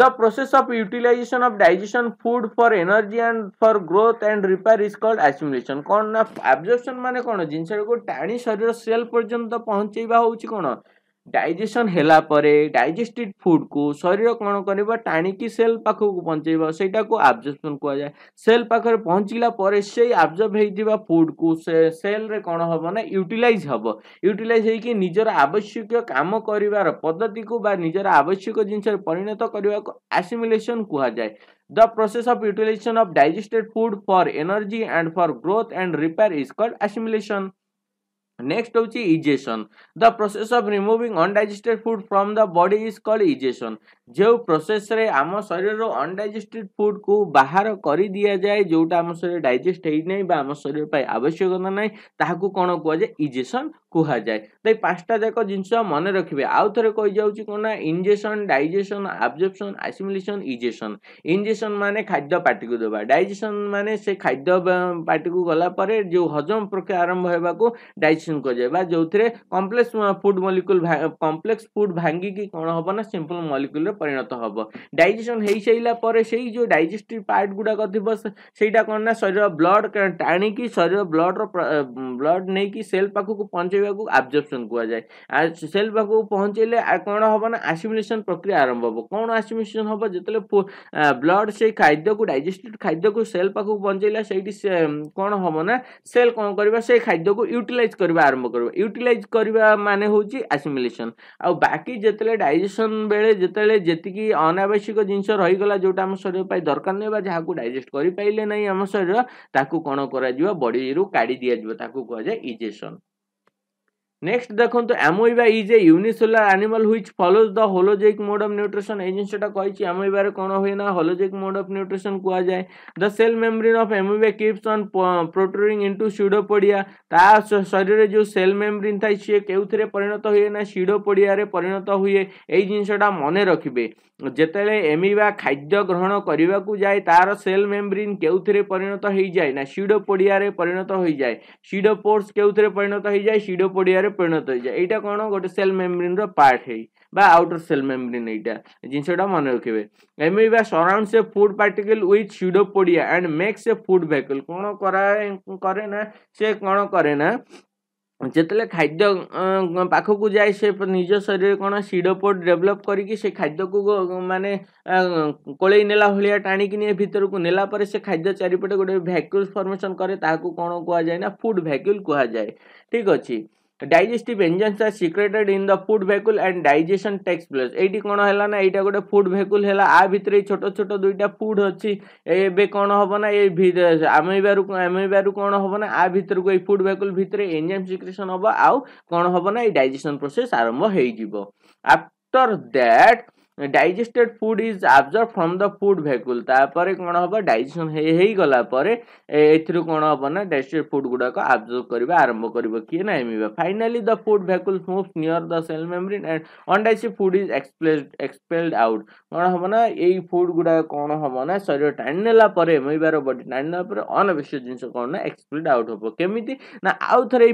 Speaker 1: The process of utilization of digestion food for energy and for growth and repair is called assimilation. କ'ଣ ନା absorption ମାନେ କ'ଣ ଜିନିଷଟାକୁ ଟାଣି ଶରୀର ସେଲ୍ ପର୍ଯ୍ୟନ୍ତ ପହଞ୍ଚେଇବା ହେଉଛି କ'ଣ ଡାଇଜେସନ୍ ହେଲା ପରେ ଡାଇଜେଷ୍ଟେଡ୍ ଫୁଡ଼୍କୁ ଶରୀର କ'ଣ କରିବ ଟାଣିକି ସେଲ୍ ପାଖକୁ ପହଞ୍ଚେଇବ ସେଇଟାକୁ ଆବଜର୍ପସନ୍ କୁହାଯାଏ ସେଲ୍ ପାଖରେ ପହଞ୍ଚିଲା ପରେ ସେଇ ଆବଜର୍ଭ ହେଇଥିବା ଫୁଡ଼୍କୁ ସେ ସେଲ୍ରେ କ'ଣ ହେବ ନା ୟୁଟିଲାଇଜ୍ ହେବ ୟୁଟିଲାଇଜ୍ ହେଇକି ନିଜର ଆବଶ୍ୟକୀୟ କାମ କରିବାର ପଦ୍ଧତିକୁ ବା ନିଜର ଆବଶ୍ୟକ ଜିନିଷରେ ପରିଣତ କରିବାକୁ ଆସିମିଲେସନ୍ କୁହାଯାଏ The process of utilization of digested food for energy and for growth and repair is called assimilation. Next হচ্ছে egestion the process of removing undigested food from the body is called egestion ଯେଉଁ ପ୍ରୋସେସ୍ରେ ଆମ ଶରୀରରୁ ଅନ୍ଡାଇଜେଷ୍ଟେଡ୍ ଫୁଡ୍କୁ ବାହାର କରି ଦିଆଯାଏ ଯେଉଁଟା ଆମ ଶରୀର ଡାଇଜେଷ୍ଟ ହେଇନାହିଁ ବା ଆମ ଶରୀର ପାଇଁ ଆବଶ୍ୟକତା ନାହିଁ ତାହାକୁ କ'ଣ କୁହାଯାଏ ଇଜେସନ୍ କୁହାଯାଏ ତ ଏଇ ପାଞ୍ଚଟା ଯାକ ଜିନିଷ ମନେ ରଖିବେ ଆଉ ଥରେ କହିଯାଉଛି କ'ଣ ନା injection digestion absorption assimilation injection injection ମାନେ ଖାଦ୍ୟ ପାଟିକୁ ଦେବା ଡାଇଜେସନ୍ ମାନେ ସେ ଖାଦ୍ୟ ପାଟିକୁ ଗଲା ପରେ ଯେଉଁ ହଜମ ପ୍ରକ୍ରିୟା ଆରମ୍ଭ ହେବାକୁ ଡାଇଜେସନ୍ କୁହାଯାଏ ବା ଯେଉଁଥିରେ complex food molecule complex food ଭାଙ୍ଗିକି କ'ଣ ହେବ ନା ସିମ୍ପଲ୍ ମଲିକୁଲ୍ରେ ପରିଣତ ହେବ ଡାଇଜେସନ୍ ହେଇସାରିଲା ପରେ ସେଇ ଯେଉଁ ଡାଇଜେଷ୍ଟିଭ୍ ପାର୍ଟ ଗୁଡ଼ାକ ଥିବ ସେଇଟା କ'ଣ ନା ଶରୀର ବ୍ଲଡ୍ ଟାଣିକି ଶରୀର ବ୍ଲଡ୍ର ବ୍ଲଡ୍ ନେଇକି ସେଲ୍ ପାଖକୁ ପହଞ୍ଚେଇ ପହଞ୍ଚାଇବାକୁ ଆବଜର୍ପସନ୍ କୁହାଯାଏ ସେଲ୍ ପାଖକୁ ପହଞ୍ଚାଇଲେ କ'ଣ ହେବ ନା ଆସିମିଲେସନ୍ ପ୍ରକ୍ରିୟା ଆରମ୍ଭ ହେବ କ'ଣ ଆସିମିଲେସନ୍ ହେବ ଯେତେବେଳେ ବ୍ଲଡ୍ ସେଇ ଖାଦ୍ୟକୁ ଡାଇଜେଷ୍ଟେଡ୍ ଖାଦ୍ୟକୁ ସେଲ୍ ପାଖକୁ ପହଞ୍ଚାଇଲା ସେଇଠି କ'ଣ ହେବ ନା ସେଲ୍ କ'ଣ କରିବା ସେଇ ଖାଦ୍ୟକୁ ୟୁଟିଲାଇଜ୍ କରିବା ଆରମ୍ଭ କରିବ ୟୁଟିଲାଇଜ୍ କରିବା ମାନେ ହେଉଛି ଆସିମିଲେସନ୍ ଆଉ ବାକି ଯେତେବେଳେ ଡାଇଜେସନ୍ ବେଳେ ଯେତେବେଳେ ଯେତିକି ଅନାବଶ୍ୟକ ଜିନିଷ ରହିଗଲା ଯେଉଁଟା ଆମ ଶରୀର ପାଇଁ ଦରକାର ନାହିଁ ବା ଯାହାକୁ ଡାଇଜେଷ୍ଟ କରିପାରିଲେ ନାହିଁ ଆମ ଶରୀର ତାକୁ କ'ଣ କରାଯିବ ବଡ଼ିରୁ କାଢ଼ି ଦିଆଯିବ ତାକୁ କୁହାଯାଏ ଇଜେସନ୍ নেক্সট দেখুন amoeba is a unicellular animal which follows the holozoic mode of nutrition এই জিনিসটা কয়েছি অ্যামোইবার কোনো হয় না হোলোজেইক মোড অফ নিউট্রিশন কুয়া যায় the cell membrane of amoeba keeps on protruding into pseudopodia তা শরীরে যে সেল মেমব্রেন থাই সে কেউথিরে পরিণত হুয়ে না সিডোপোডিয়ারে পরিণত হুয়ে এই জিনিসটা মনে রাখিবে যেতবে এমিবা খাদ্য গ্রহণ করা যায় তার সেল মেমব্রেন কেউথিরে পরিণত হয়ে যায় না সিডোপোডিয়ারে পরিণত হয়ে যায় সিডোপোর্স কেউথিরে পরিণত হয়ে যায় সিডোপোডিয়ারে পরিণত হয়ে এইটা কোণ গোটে সেল মেমব্রেনর পার্ট হেই বা আউটর সেল মেমব্রেন এইটা জিনিসটা মনে রাখবে amoeba surrounds a food particle with pseudopodia and makes a food vacuole কোণ করা করে না সে কোণ করে না যেতলে খাদ্য পাখকু যায় সে নিজ শরীরে কোণ সিডোপোড ডেভেলপ করিকি সে খাদ্যকু মানে কোলেই নেলা ভলিয়া টাণিকি নিয়ে ভিতরকু নেলা পরে সে খাদ্য চারিপটে গোটে ভ্যাকুল ফর্মেসন করে তাহাকু কোণ কুয়া যায় না ফুড ভ্যাকুল কুয়া যায় ঠিক আছে digestive enzymes are secreted in the food vehicle and digestion takes place एटी कोन हैला ना एटा गोटे फूड वेहिकल हैला आ भितरे छोटो छोटो दुईटा फूड अछि एबे कोन होबो ना ए भितरे आमे बारु आमे बारु कोन होबो ना आ भितर को ए फूड वेहिकल भितरे एंजाइम सिक्रेशन होबो आउ कोन होबो ना ए डाइजेशन प्रोसेस आरंभ होई जीवो after that digested food is observe from the food vacuole कौन हम डाइजेसन होगलापर कौन हम ना डाइजेस्टेड फुड गुड़ाक आब्जर्व करवा आरंभ कर किए ना amoeba finally the food vacuole move near the cell membrane and undigested food is expelled expelled out कौन हम ना यही फुड गुड़ा कौन हम ना शरीर टाणी नेला एमिबार बडी टाणी नेला अनवेस्ट जिन कौन ना एक्सपेल्ड आउट हम कमी ना आउ थे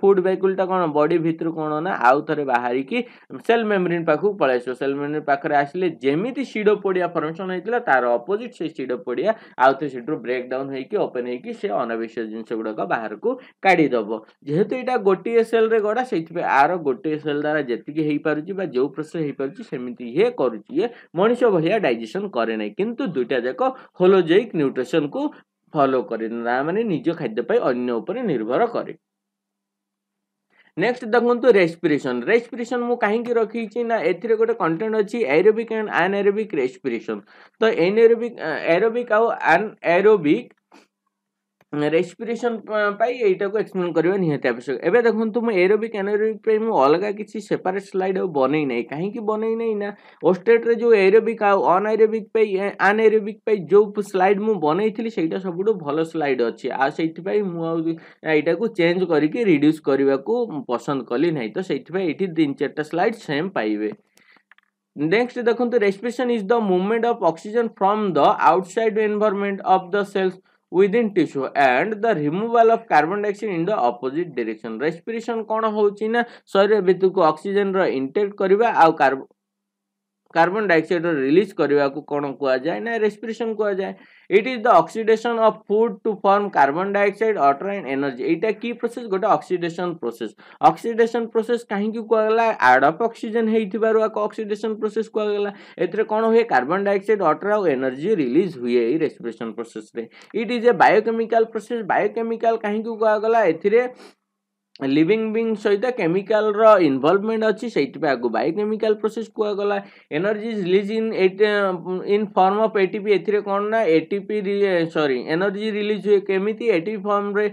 Speaker 1: फूड भेकुलटा कौन बडी भितर कौन ना आउ थे बाहर की सेल मेम्ब्रेन पाक पलैस सेल मेम्ब्रेन पाख ପାଖରେ ଆସିଲେ ଯେମିତି ସିଡୋପୋଡ଼ିଆ ଫର୍ମେସନ୍ ହେଇଥିଲା ତାର ଅପୋଜିଟ୍ ସେ ସିଡୋପୋଡ଼ିଆ ଆଉ ଥରେ ସେଠରୁ ବ୍ରେକ୍ ଡାଉନ୍ ହେଇକି ଓପେନ୍ ହେଇକି ସେ ଅନାବଶ୍ୟକ ଜିନିଷ ଗୁଡ଼ାକ ବାହାରକୁ କାଢ଼ିଦେବ ଯେହେତୁ ଏଇଟା ଗୋଟିଏ ସେଲ୍ରେ ଗଡ଼ା ସେଇଥିପାଇଁ ଆର ଗୋଟିଏ ସେଲ୍ ଦ୍ୱାରା ଯେତିକି ହେଇପାରୁଛି ବା ଯେଉଁ ପ୍ରୋସେସ୍ ହେଇପାରୁଛି ସେମିତି ଇଏ କରୁଛି ଇଏ ମଣିଷ ଭଳିଆ ଡାଇଜେସନ୍ କରେ ନାହିଁ କିନ୍ତୁ ଦୁଇଟା ଯାକ ହୋଲୋଜେଇକ୍ ନ୍ୟୁଟ୍ରିସନ୍କୁ ଫଲୋ କରେ ନା ମାନେ ନିଜ ଖାଦ୍ୟ ପାଇଁ ଅନ୍ୟ ଉପରେ ନିର୍ଭର କରେ ନେକ୍ସଟ ଦେଖନ୍ତୁ ରେସ୍ପିରେସନ୍ ରେସ୍ପିରେସନ୍ ମୁଁ କାହିଁକି ରଖିଛି ନା ଏଥିରେ ଗୋଟେ କଣ୍ଟେଣ୍ଟ ଅଛି aerobic and anaerobic respiration ତ ଏନ୍ ଏରୋବିକ୍ ଏରୋବିକ୍ ଆଉ ଆନ୍ ଏରୋବିକ୍ ରେସ୍ପିରେସନ୍ ପାଇଁ ଏଇଟାକୁ ଏକ୍ସପ୍ଲେନ୍ କରିବା ନିହାତି ଆବଶ୍ୟକ ଏବେ ଦେଖନ୍ତୁ ମୁଁ ଏରୋବିକ୍ ଏନୋରୋବିକ୍ ପାଇଁ ମୁଁ ଅଲଗା କିଛି ସେପାରେଟ୍ ସ୍ଲାଇଡ୍ ଆଉ ବନେଇ ନାହିଁ କାହିଁକି ବନେଇ ନାହିଁ ନା ଓଷ୍ଟେଟ୍ରେ ଯେଉଁ ଏରୋବିକ୍ ଆଉ ଅନ୍ ଏରୋବିକ୍ ପାଇଁ ଆନ୍ ଏରୋବିକ୍ ପାଇଁ ଯେଉଁ ସ୍ଲାଇଡ୍ ମୁଁ ବନେଇଥିଲି ସେଇଟା ସବୁଠୁ ଭଲ ସ୍ଲାଇଡ୍ ଅଛି ଆଉ ସେଇଥିପାଇଁ ମୁଁ ଆଉ ଏଇଟାକୁ ଚେଞ୍ଜ କରିକି ରିଡ୍ୟୁସ୍ କରିବାକୁ ପସନ୍ଦ କଲି ନାହିଁ ତ ସେଇଥିପାଇଁ ଏଇଠି ତିନି ଚାରିଟା ସ୍ଲାଇଡ୍ ସେମ୍ ପାଇବେ Next, the respiration is the movement of oxygen from the outside environment of the cells within tissue and the removal of carbon dioxide in the opposite direction respiration কোন হଉଛି ନା ଶରୀର ଭିତରକୁ ଅକ୍ସିଜେନର ଇନଟେକ୍ କରିବା ଆଉ carbon dioxide release करने को कौन कहुए ना रेस्पिरेसन कहुए it is the oxidation of food to form carbon dioxide water and energy यहाँ कि प्रोसेस गोटे अक्सीडेसन प्रोसेस अक्सीडेसन प्रोसेस कहीं कहला आडप अक्सीजेन होक्सीडेसन प्रोसेस कहला ए कौन हुए कार्बन डाइऑक्साइड वाटर आउ एनर्जी रिलीज हुए ये respiration process it is a biochemical process biochemical कहीं कहगला ए लिविंग बींग सहित केमिकाल इनवल्वमेंट इन्वॉल्वमेंट अच्छी से बायोकेमिकाल प्रोसेस कहगला energy release in in form of ATP ए कौन ना एटीपी सॉरी एनर्जी रिलीज हुए केमी एटीपी फर्म रे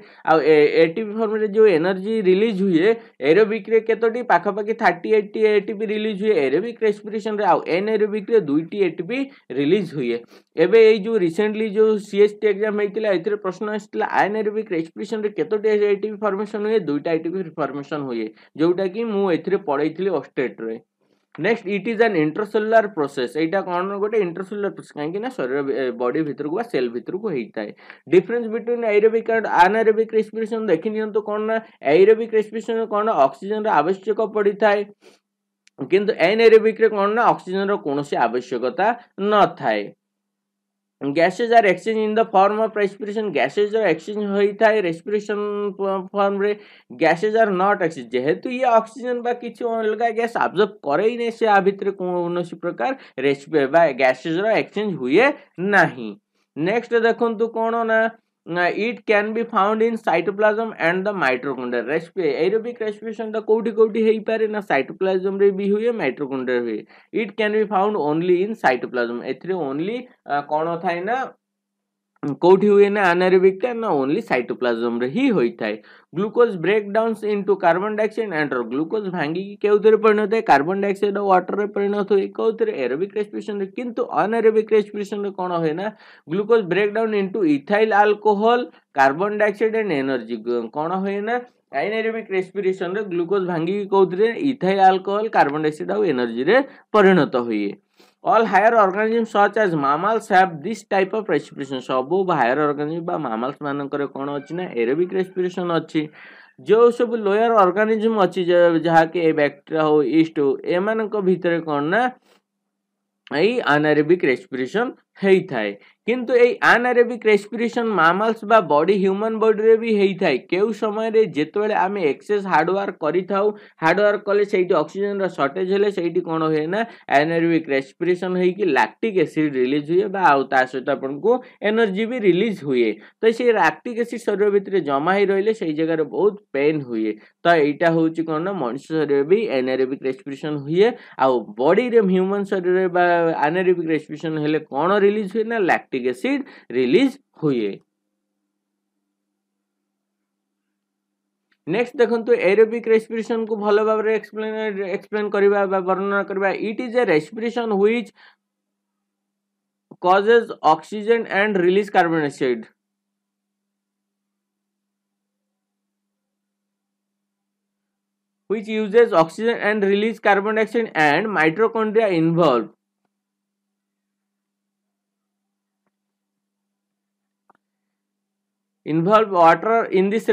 Speaker 1: एटीपी फर्म रे जो एनर्जी रिलीज हुए एरोबिक रे पाखापाखि थर्टी एट एटीपी रिलीज हुए एरोबिक रेस्पिरेशन रे आउ एन एरोबिक रे एटीपी रिलीज हुए एबे ये जो रिसेंटली जो सीएसटी एग्जाम होता है प्रश्न आसाला आयन एरोबिक रेस्पिरेशन रे केतोटी एटीपी फॉर्मेशन हुए दुईटा ଆଇଟିକୁ ଫର୍ମେସନ୍ ହୁଏ ଯେଉଁଟାକି ମୁଁ ଏଥିରେ ପଢ଼େଇଥିଲି ଅଷ୍ଟେଟ୍ରେ next it is an intercellular process ଏଇଟା କ'ଣ ଗୋଟେ ଇଣ୍ଟରସେଲୁଲାର ପ୍ରୋସେସ୍ କାହିଁକି ନା ଶରୀର ବଡି ଭିତରକୁ ବା ସେଲ୍ ଭିତରକୁ ହେଇଥାଏ difference between aerobic and anaerobic respiration ଦେଖିନିଅନ୍ତୁ କ'ଣ ନା ଏରୋବିକ୍ ରେସ୍ପିରେସନ୍ କ'ଣ ଅକ୍ସିଜେନର ଆବଶ୍ୟକ ପଡ଼ିଥାଏ କିନ୍ତୁ ଏନ୍ ଏରୋବିକ୍ରେ କ'ଣ ନା ଅକ୍ସିଜେନର କୌଣସି ଆବଶ୍ୟକତା ନଥାଏ gases are exchange in the form of respiration gases exchange होता है respiration form gases are not exchange जेहेतु ये अक्सीजेन कि अलग गैस अब्जर्व कई ही नहीं सी भितर कौन प्रकार रेस्पि गैसेज एक्सचेंज हुए ना नेक्स्ट देखो कौन ना it can be found in cytoplasm and the mitochondria respiration aerobic respiration the co-udy koti koti hei pare na cytoplasm re bi hue mitochondria re it can be found only in cytoplasm ethre only uh, kono thai na কোটি হুয়ে না আনারোবিকটা না only সাইটোপ্লাজমরে হি হইথায় glucose break downs into carbon dioxide and glucose ভাঙ্গিকি কেউথে পরিণত হয় কার্বন ডাইঅক্সাইড ও ওয়াটরে পরিণত হয় কেউথে এরোবিক রেসপিরেশন কিন্তু অনারোবিক রেসপিরেশন কোণ হয় না glucose break down into ethyl alcohol carbon dioxide and energy কোণ হয় না আইনারোবিক রেসপিরেশন গ্লুকোজ ভাঙ্গিকি কেউথে ইথাইল আলকোহল কার্বন ডাইঅক্সাইড আর এনর্জি রে পরিণত হয়ে All higher organisms such as mammals have this type of respiration. सबु higher organism बा mammals मानकर कौन अच्छी ना aerobic respiration अच्छी जो सब लोअर organism अच्छी जहाँकि बैक्टेरिया हो yeast हो एमान को भीतर कौन ना यही anaerobic respiration है ही था है কিন্তু এই আনারেবিক রেসপিরেসন মাମାଲ୍ସ বা ବଡି ହ୍ୟୁମାନ୍ ବଡିରେ ବି ହେଇଥାଏ କେଉଁ ସମୟରେ ଯେତେବେଳେ ଆମେ ଏକ୍ସେସ୍ ହାର୍ଡ଼ୱାର୍କ କରିଥାଉ ହାର୍ଡ଼ୱାର୍କ କଲେ ସେଇଠି ଅକ୍ସିଜେନ୍ର ସର୍ଟେଜ୍ ହେଲେ ସେଇଠି କ'ଣ ହୁଏ ନା ଆନାରେବିକ୍ ରେସ୍ପିରେସନ୍ ହେଇକି ଲାକ୍ଟିକ୍ ଏସିଡ଼୍ ରିଲିଜ୍ ହୁଏ ବା ଆଉ ତା ସହିତ ଆପଣଙ୍କୁ ଏନର୍ଜି ବି ରିଲିଜ୍ ହୁଏ ତ ସେଇ ଲାକ୍ଟିକ୍ ଏସିଡ଼୍ ଶରୀର ଭିତରେ ଜମା ହେଇ ରହିଲେ ସେଇ ଜାଗାରେ ବହୁତ ପେନ୍ ହୁଏ ତ ଏଇଟା ହେଉଛି କ'ଣ ନା ମଣିଷ ଶରୀରରେ ବି ଆନାରେବିକ୍ ରେସ୍ପିରେସନ୍ ହୁଏ ଆଉ ବଡିରେ ହ୍ୟୁମାନ୍ ଶରୀରରେ ବା ଆନାରେବିକ୍ ରେସ୍ପିରେସନ୍ ହେଲେ କ'ଣ ରିଲିଜ୍ ହୁଏ ନା ଲାକ୍ଟିକ୍ लैक्टिक एसिड रिलीज हुए नेक्स्ट देखो एरोबिक रेस्पिरेसन को भल भाव एक्सप्लेन करवा वर्णना करवा it is a respiration which causes oxygen and release carbon dioxide which uses oxygen and release carbon dioxide and mitochondria involved involve water in this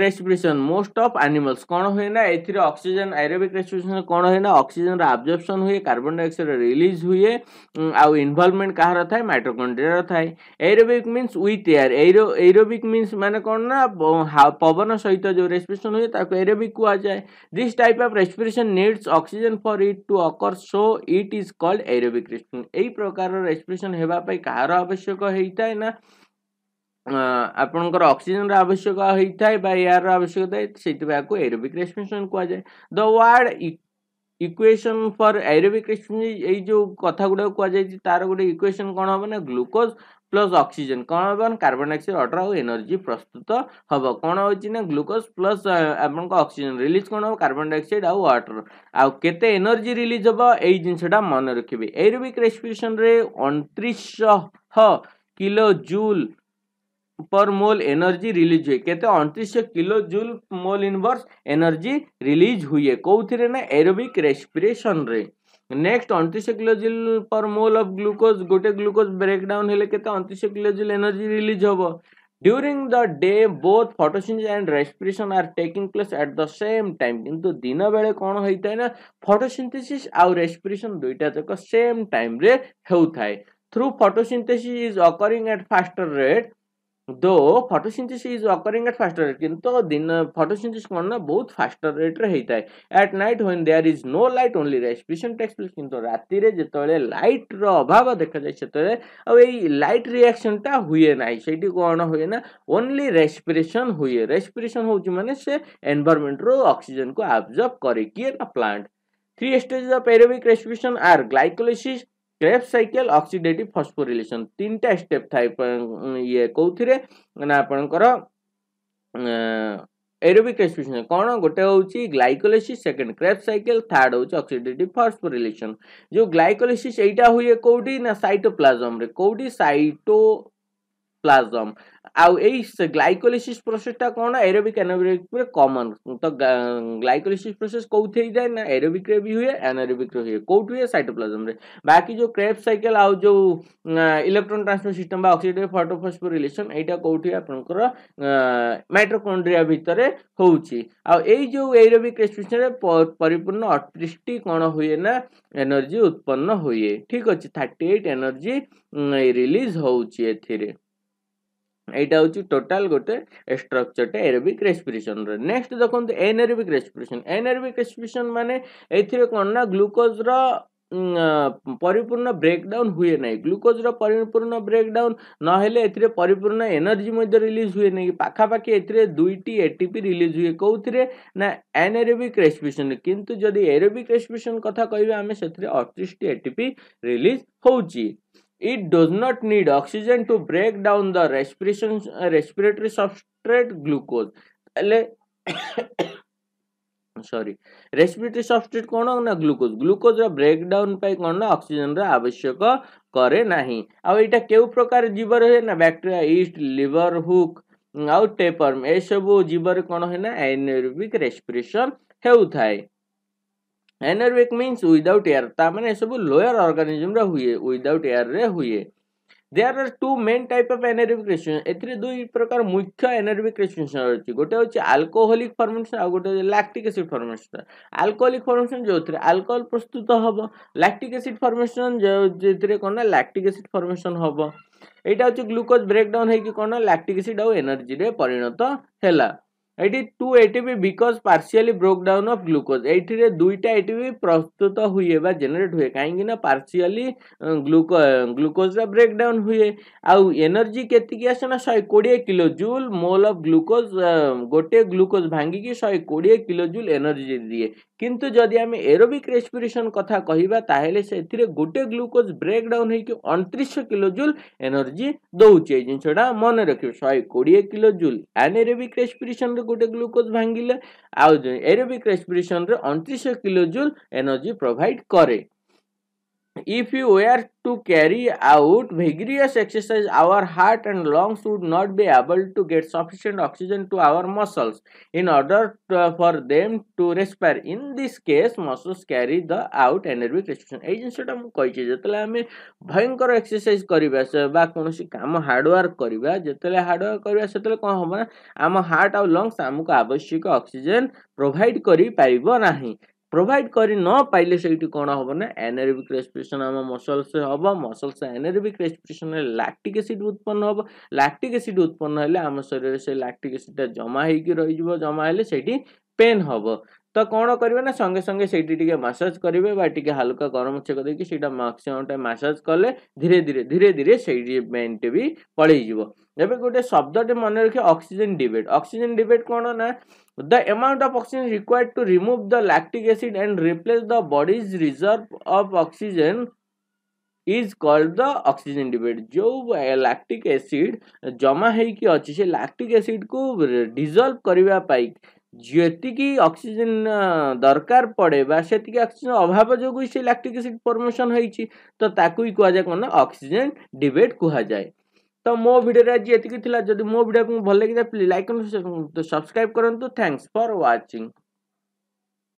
Speaker 1: respiration most of animals कौन हुए ना एथर oxygen aerobic कौन हुए ना oxygen absorption हुए carbon dioxide release हुए आउ involvement कहार था माइटोकॉन्ड्रिया थाए aerobic means with air aero aerobic means माने कौन ना पवन सहित जो रेस्पिरेशन हुए एरोबिक कुआ जाए this type of respiration needs oxygen for it to occur so it is called aerobic respiration एही प्रकार रेस्पिरेसन हेबा कहार आवश्यक होता है ना ଆପଣଙ୍କର ଅକ୍ସିଜେନର ଆବଶ୍ୟକ ହେଇଥାଏ ବା ଏୟାରର ଆବଶ୍ୟକ ଥାଏ ସେଇଥିପାଇଁ ଏହାକୁ ଏରୋବିକ୍ ରେସ୍ପିରେସନ୍ କୁହାଯାଏ the word equation for aerobic respiration ଏଇ ଯେଉଁ କଥା ଗୁଡ଼ାକ କୁହାଯାଇଛି ତାର ଗୋଟେ ଇକ୍ୱେସନ୍ କ'ଣ ହେବ ନା ଗ୍ଲୁକୋଜ୍ ପ୍ଲସ୍ ଅକ୍ସିଜେନ୍ କ'ଣ ହେବ ନା କାର୍ବନ୍ ଡାଇଅକ୍ସାଇଡ୍ ଅର୍ଡ଼ର ଆଉ ଏନର୍ଜି ପ୍ରସ୍ତୁତ ହେବ କ'ଣ ହେଉଛି ନା ଗ୍ଲୁକୋଜ୍ ପ୍ଲସ୍ ଆପଣଙ୍କ ଅକ୍ସିଜେନ୍ ରିଲିଜ୍ କ'ଣ ହେବ କାର୍ବନ୍ ଡାଇଅକ୍ସାଇଡ୍ ଆଉ ୱାଟର୍ ଆଉ କେତେ ଏନର୍ଜି ରିଲିଜ୍ ହେବ ଏଇ ଜିନିଷଟା ମନେ ରଖିବେ ଏରୋବିକ୍ ରେସ୍ପିରେସନ୍ରେ ଅଣତିରିଶହ କିଲୋ ଜୁଲ୍ પર મોલ એનર્જી રિલીઝ हुई कहते हैं अड़तीस kilo joule mole inverse energy release हुई है कौन ना एरोबिक रेस्पिरेसन रे नेक्स्ट अड़तीस kilo joule per mole of glucose गोटे ग्लुकोज ब्रेकडाउन हेले के अड़तीस किलो जूल एनर्जी रिलीज हम during the day both photosynthesis and respiration are taking place at the same time किंतु दिन बेले कौन होता है ना फोटोसिंथेसिस आउ रेस्पिरेशन दुईटा जाक सेम टाइम रे होता है through photosynthesis is occurring at faster rate though photosynthesis is occurring at faster rate kintu din photosynthesis korna bahut faster rate re heitai at night when there is no light only respiration takes place kintu rati re jetole light ro obhav dekha jai setole au ei light reaction ta huye nai seiti kon huye na only respiration huye respiration hochi mane se environment ro oxygen ko absorb kare ki na plant three stages of aerobic respiration are glycolysis Krebs cycle oxidative phosphorylation তিনটা step থাকে ইয়ে কোথায় ना आप aerobic respiration कौन गोटे हूँ glycolysis second Krebs cycle third हूँ अक्सीडेटिव फर्स्फोरिलेसन जो ग्लाइकोलिस यहाँ हुए कौटी ना सैटोप्लाजम कौटी सैटो ପ୍ଲାଜମ ଆଉ ଏଇ ଗ୍ଲାଇକୋଲିସିସ୍ ପ୍ରୋସେସଟା କ'ଣ ଏରୋବିକ୍ ଆନାରୋବିକ୍ରେ କମନ୍ ତ ଗ୍ଲାଇକୋଲିସିସ୍ ପ୍ରୋସେସ୍ କେଉଁଠି ହେଇଯାଏ ନା ଏରୋବିକ୍ରେ ବି ହୁଏ ଆନାରୋବିକ୍ରେ ହୁଏ କେଉଁଠି ହୁଏ ସାଇଟୋପ୍ଲାଜମରେ ବାକି ଯେଉଁ କ୍ରେବ୍ ସାଇକେଲ ଆଉ ଯେଉଁ ଇଲେକ୍ଟ୍ରୋନ୍ ଟ୍ରାନ୍ସଫର୍ ସିଷ୍ଟମ୍ ବା ଅକ୍ସିଡେଟିଭ୍ ଫଟୋଫସ୍ଫୋରିଲେସନ୍ ଏଇଟା କେଉଁଠି ଆପଣଙ୍କର ମାଇଟ୍ରୋକଣ୍ଡ୍ରିଆ ଭିତରେ ହେଉଛି ଆଉ ଏଇ ଯେଉଁ ଏରୋବିକ୍ ରେଷ୍ଟ୍ରିକ୍ସନ୍ରେ ପରିପୂର୍ଣ୍ଣ ଅଠତିରିଶଟି କ'ଣ ହୁଏ ନା ଏନର୍ଜି ଉତ୍ପନ୍ନ ହୁଏ ଠିକ୍ ଅଛି ଥାର୍ଟି ଏଇଟ୍ ଏନର୍ଜି ରିଲିଜ୍ ହେଉଛି ଏଥିରେ এইটা হচ্ছে টোটাল গোটে স্ট্রকচরটা এরোবিক রেসপিরেসনর নেক্সট দেখুন এনএরোবিক রেসপিরেসন এনএরোবিক রেসপিরেসন মানে এইথিরে কোণ না গ্লুকোজর পরিপূর্ণ ব্রেকডাউন হুয়ে না গ্লুকোজর পরিপূর্ণ ব্রেকডাউন নহলে এতে পরিপূর্ণ এনর্জি মধ্যে রিলিজ হুয়ে না পাখাপাখি এতে দুইটি এটিপি রিলিজ হুয়ে কোথায় না অ্যানেরোবিক রেসপিরেসন কিন্তু যদি এরোবিক রেসপিরেসন কথা কহবে আমি সেটি অতিশটি এটিপি রিলিজ হচ্ছে it does not need oxygen to break down the respiration respiratory substrate glucose पहले सॉरी ରେସ୍ପିରେଟୋରୀ ସବଷ୍ଟ୍ରେଟ୍ କ'ଣ ନା ଗ୍ଲୁକୋଜ୍ ଗ୍ଲୁକୋଜ୍ର ବ୍ରେକ୍ ଡାଉନ୍ ପାଇଁ କ'ଣ ନା ଅକ୍ସିଜେନ୍ର ଆବଶ୍ୟକ କରେ ନାହିଁ ଆଉ ଏଇଟା କେଉଁ ପ୍ରକାର ଜୀବରେ ହୁଏ ନା ବ୍ୟାକ୍ଟେରିଆ ଇଷ୍ଟ ଲିଭର ହୁକ୍ ଆଉ ଟେପର୍ମ ଏସବୁ ଜୀବରେ କ'ଣ ହୁଏ ନା ଆଏନୋରବିକ୍ ରେସ୍ପିରେସନ୍ ହେଉଥାଏ एनर्विक मीन्स विदाउट एयर तामने सब लोयर ऑर्गेनिज्म हुए विदाउट एयर रे हुए there are two main type of anaerobic restriction एथिरे दुई प्रकार मुख्य एनर्विक रेस्ट्रिक्शन अछि गोटे होछि अल्कोहोलिक फॉर्मेशन आ गोटे lactic acid formation alcoholic formation जोथिरे अल्कोहल प्रस्तुत हबो लैक्टिक एसिड फॉर्मेशन जेथिरे कोन लैक्टिक एसिड फॉर्मेशन हबो एटा होछि ग्लूकोज ब्रेकडाउन हेकि कोन लैक्टिक एसिड आ एनर्जी रे परिणत हेला এটি two ATP because partially broke down of glucose এইটিরে দুইটা এটিপি প্রস্তুত হুয়ে বা জেনারেট হুয়ে কাইকি না পার্সিয়ালি গ্লুকো গ্লুকোজরা ব্রেক ডাউন হুয়ে আউ এনর্জি কেতিকি আসে না শহে কোড়িয়ে kilo joule mole of glucose গোটিয়ে গ্লুকোজ ভাঙ্গিকি শহে কোড়িয়ে কিলো জুল এনর্জি দিয়ে কিন্তু যদি আমি এরোবিক রেসপিরেসন কথা কহিবা তাহলে সেথিরে গোটে গ্লুকোজ ব্রেক ডাউন হয়েকি অনত্রিশ কিলো জুল এনর্জি দৌছে এই জিনিসটা মনে রাখবে শহে কোড়িয়ে কিলো জুল আনএরোবিক রেসপিরেসন গোটে ଗ୍ଲୁକୋଜ୍ ଭାଙ୍ଗିଲେ ଆଉ ଏରୋବିକ୍ ରେସ୍ପିରେସନ୍ରେ ଅଣତିରିଶ କିଲୋଜୁଲ୍ ଏନର୍ଜି ପ୍ରୋଭାଇଡ୍ କରେ if we were to carry out vigorous exercise our heart and lungs would not be able to get sufficient oxygen to our muscles in order to, uh, for them to respire in this case muscles carry the out anaerobic restriction ଏଇ ଜିନିଷଟା ମୁଁ କହିଛି ଯେତେବେଳେ ଆମେ ଭୟଙ୍କର exercise କରିବା ବା କୌଣସି କାମ ହାର୍ଡ଼ୱାର୍କ କରିବା ଯେତେବେଳେ ହାର୍ଡ଼ୱାର୍କ କରିବା ସେତେବେଳେ କ'ଣ ହେବ ନା ଆମ ହାର୍ଟ ଆଉ ଲଙ୍ଗସ୍ ଆମକୁ ଆବଶ୍ୟକ ଅକ୍ସିଜେନ୍ ପ୍ରୋଭାଇଡ଼ କରିପାରିବ ନାହିଁ ପ୍ରୋଭାଇଡ଼ କରି ନ ପାଇଲେ ସେଇଠି କ'ଣ ହେବ ନା ଏନେରିବିକ୍ ରେସ୍ପିରେସନ୍ ଆମ ମସଲ୍ସରେ ହେବ ମସଲ୍ସ ଏନେରିବିକ୍ ରେସ୍ପିରେସନ୍ରେ ଲାକ୍ଟିକ୍ ଏସିଡ୍ ଉତ୍ପନ୍ନ ହେବ ଲାକ୍ଟିକ୍ ଏସିଡ୍ ଉତ୍ପନ୍ନ ହେଲେ ଆମ ଶରୀରରେ ସେ ଲାକ୍ଟିକ୍ ଏସିଡ୍ଟା ଜମା ହେଇକି ରହିଯିବ ଜମା ହେଲେ ସେଇଠି ପେନ୍ ହେବ तो कौन करेंगे ना संगे संगे से मसाज करेंगे टी हालाका गरम छेक देखा मैक्सीम टाइम मसाज कले धीरे धीरे धीरे धीरे से टे भी पड़ेजी जब गोटे शब्द टे मन रखिए अक्सीजेन डिबेट अक्सीजेन डिबेट कौन ना the amount of oxygen required to remove the lactic acid and replace the body's reserve of oxygen is called the oxygen debate जो लाक्टिक एसीड जमा हो अच्छे से लाक्टिक एसीड को डिजल्व करने যেটিকি অক্সিজেন দরকার পড়ে বা সেটিকি অক্সিজেন অভাব যোগ সে ল্যাকটিক এসিড ফর্মেশন হয়েছি তো তাকুই কুহযায় কোন অক্সিজেন ডিবেট কুহযায় তো মো ভিডিওরে আজ এতিকি লা যদি মো ভিডিও ভাল লাগি প্লিজ লাইক সবসক্রাইব করতু থ্যাঙ্কস ফর ওয়াচিং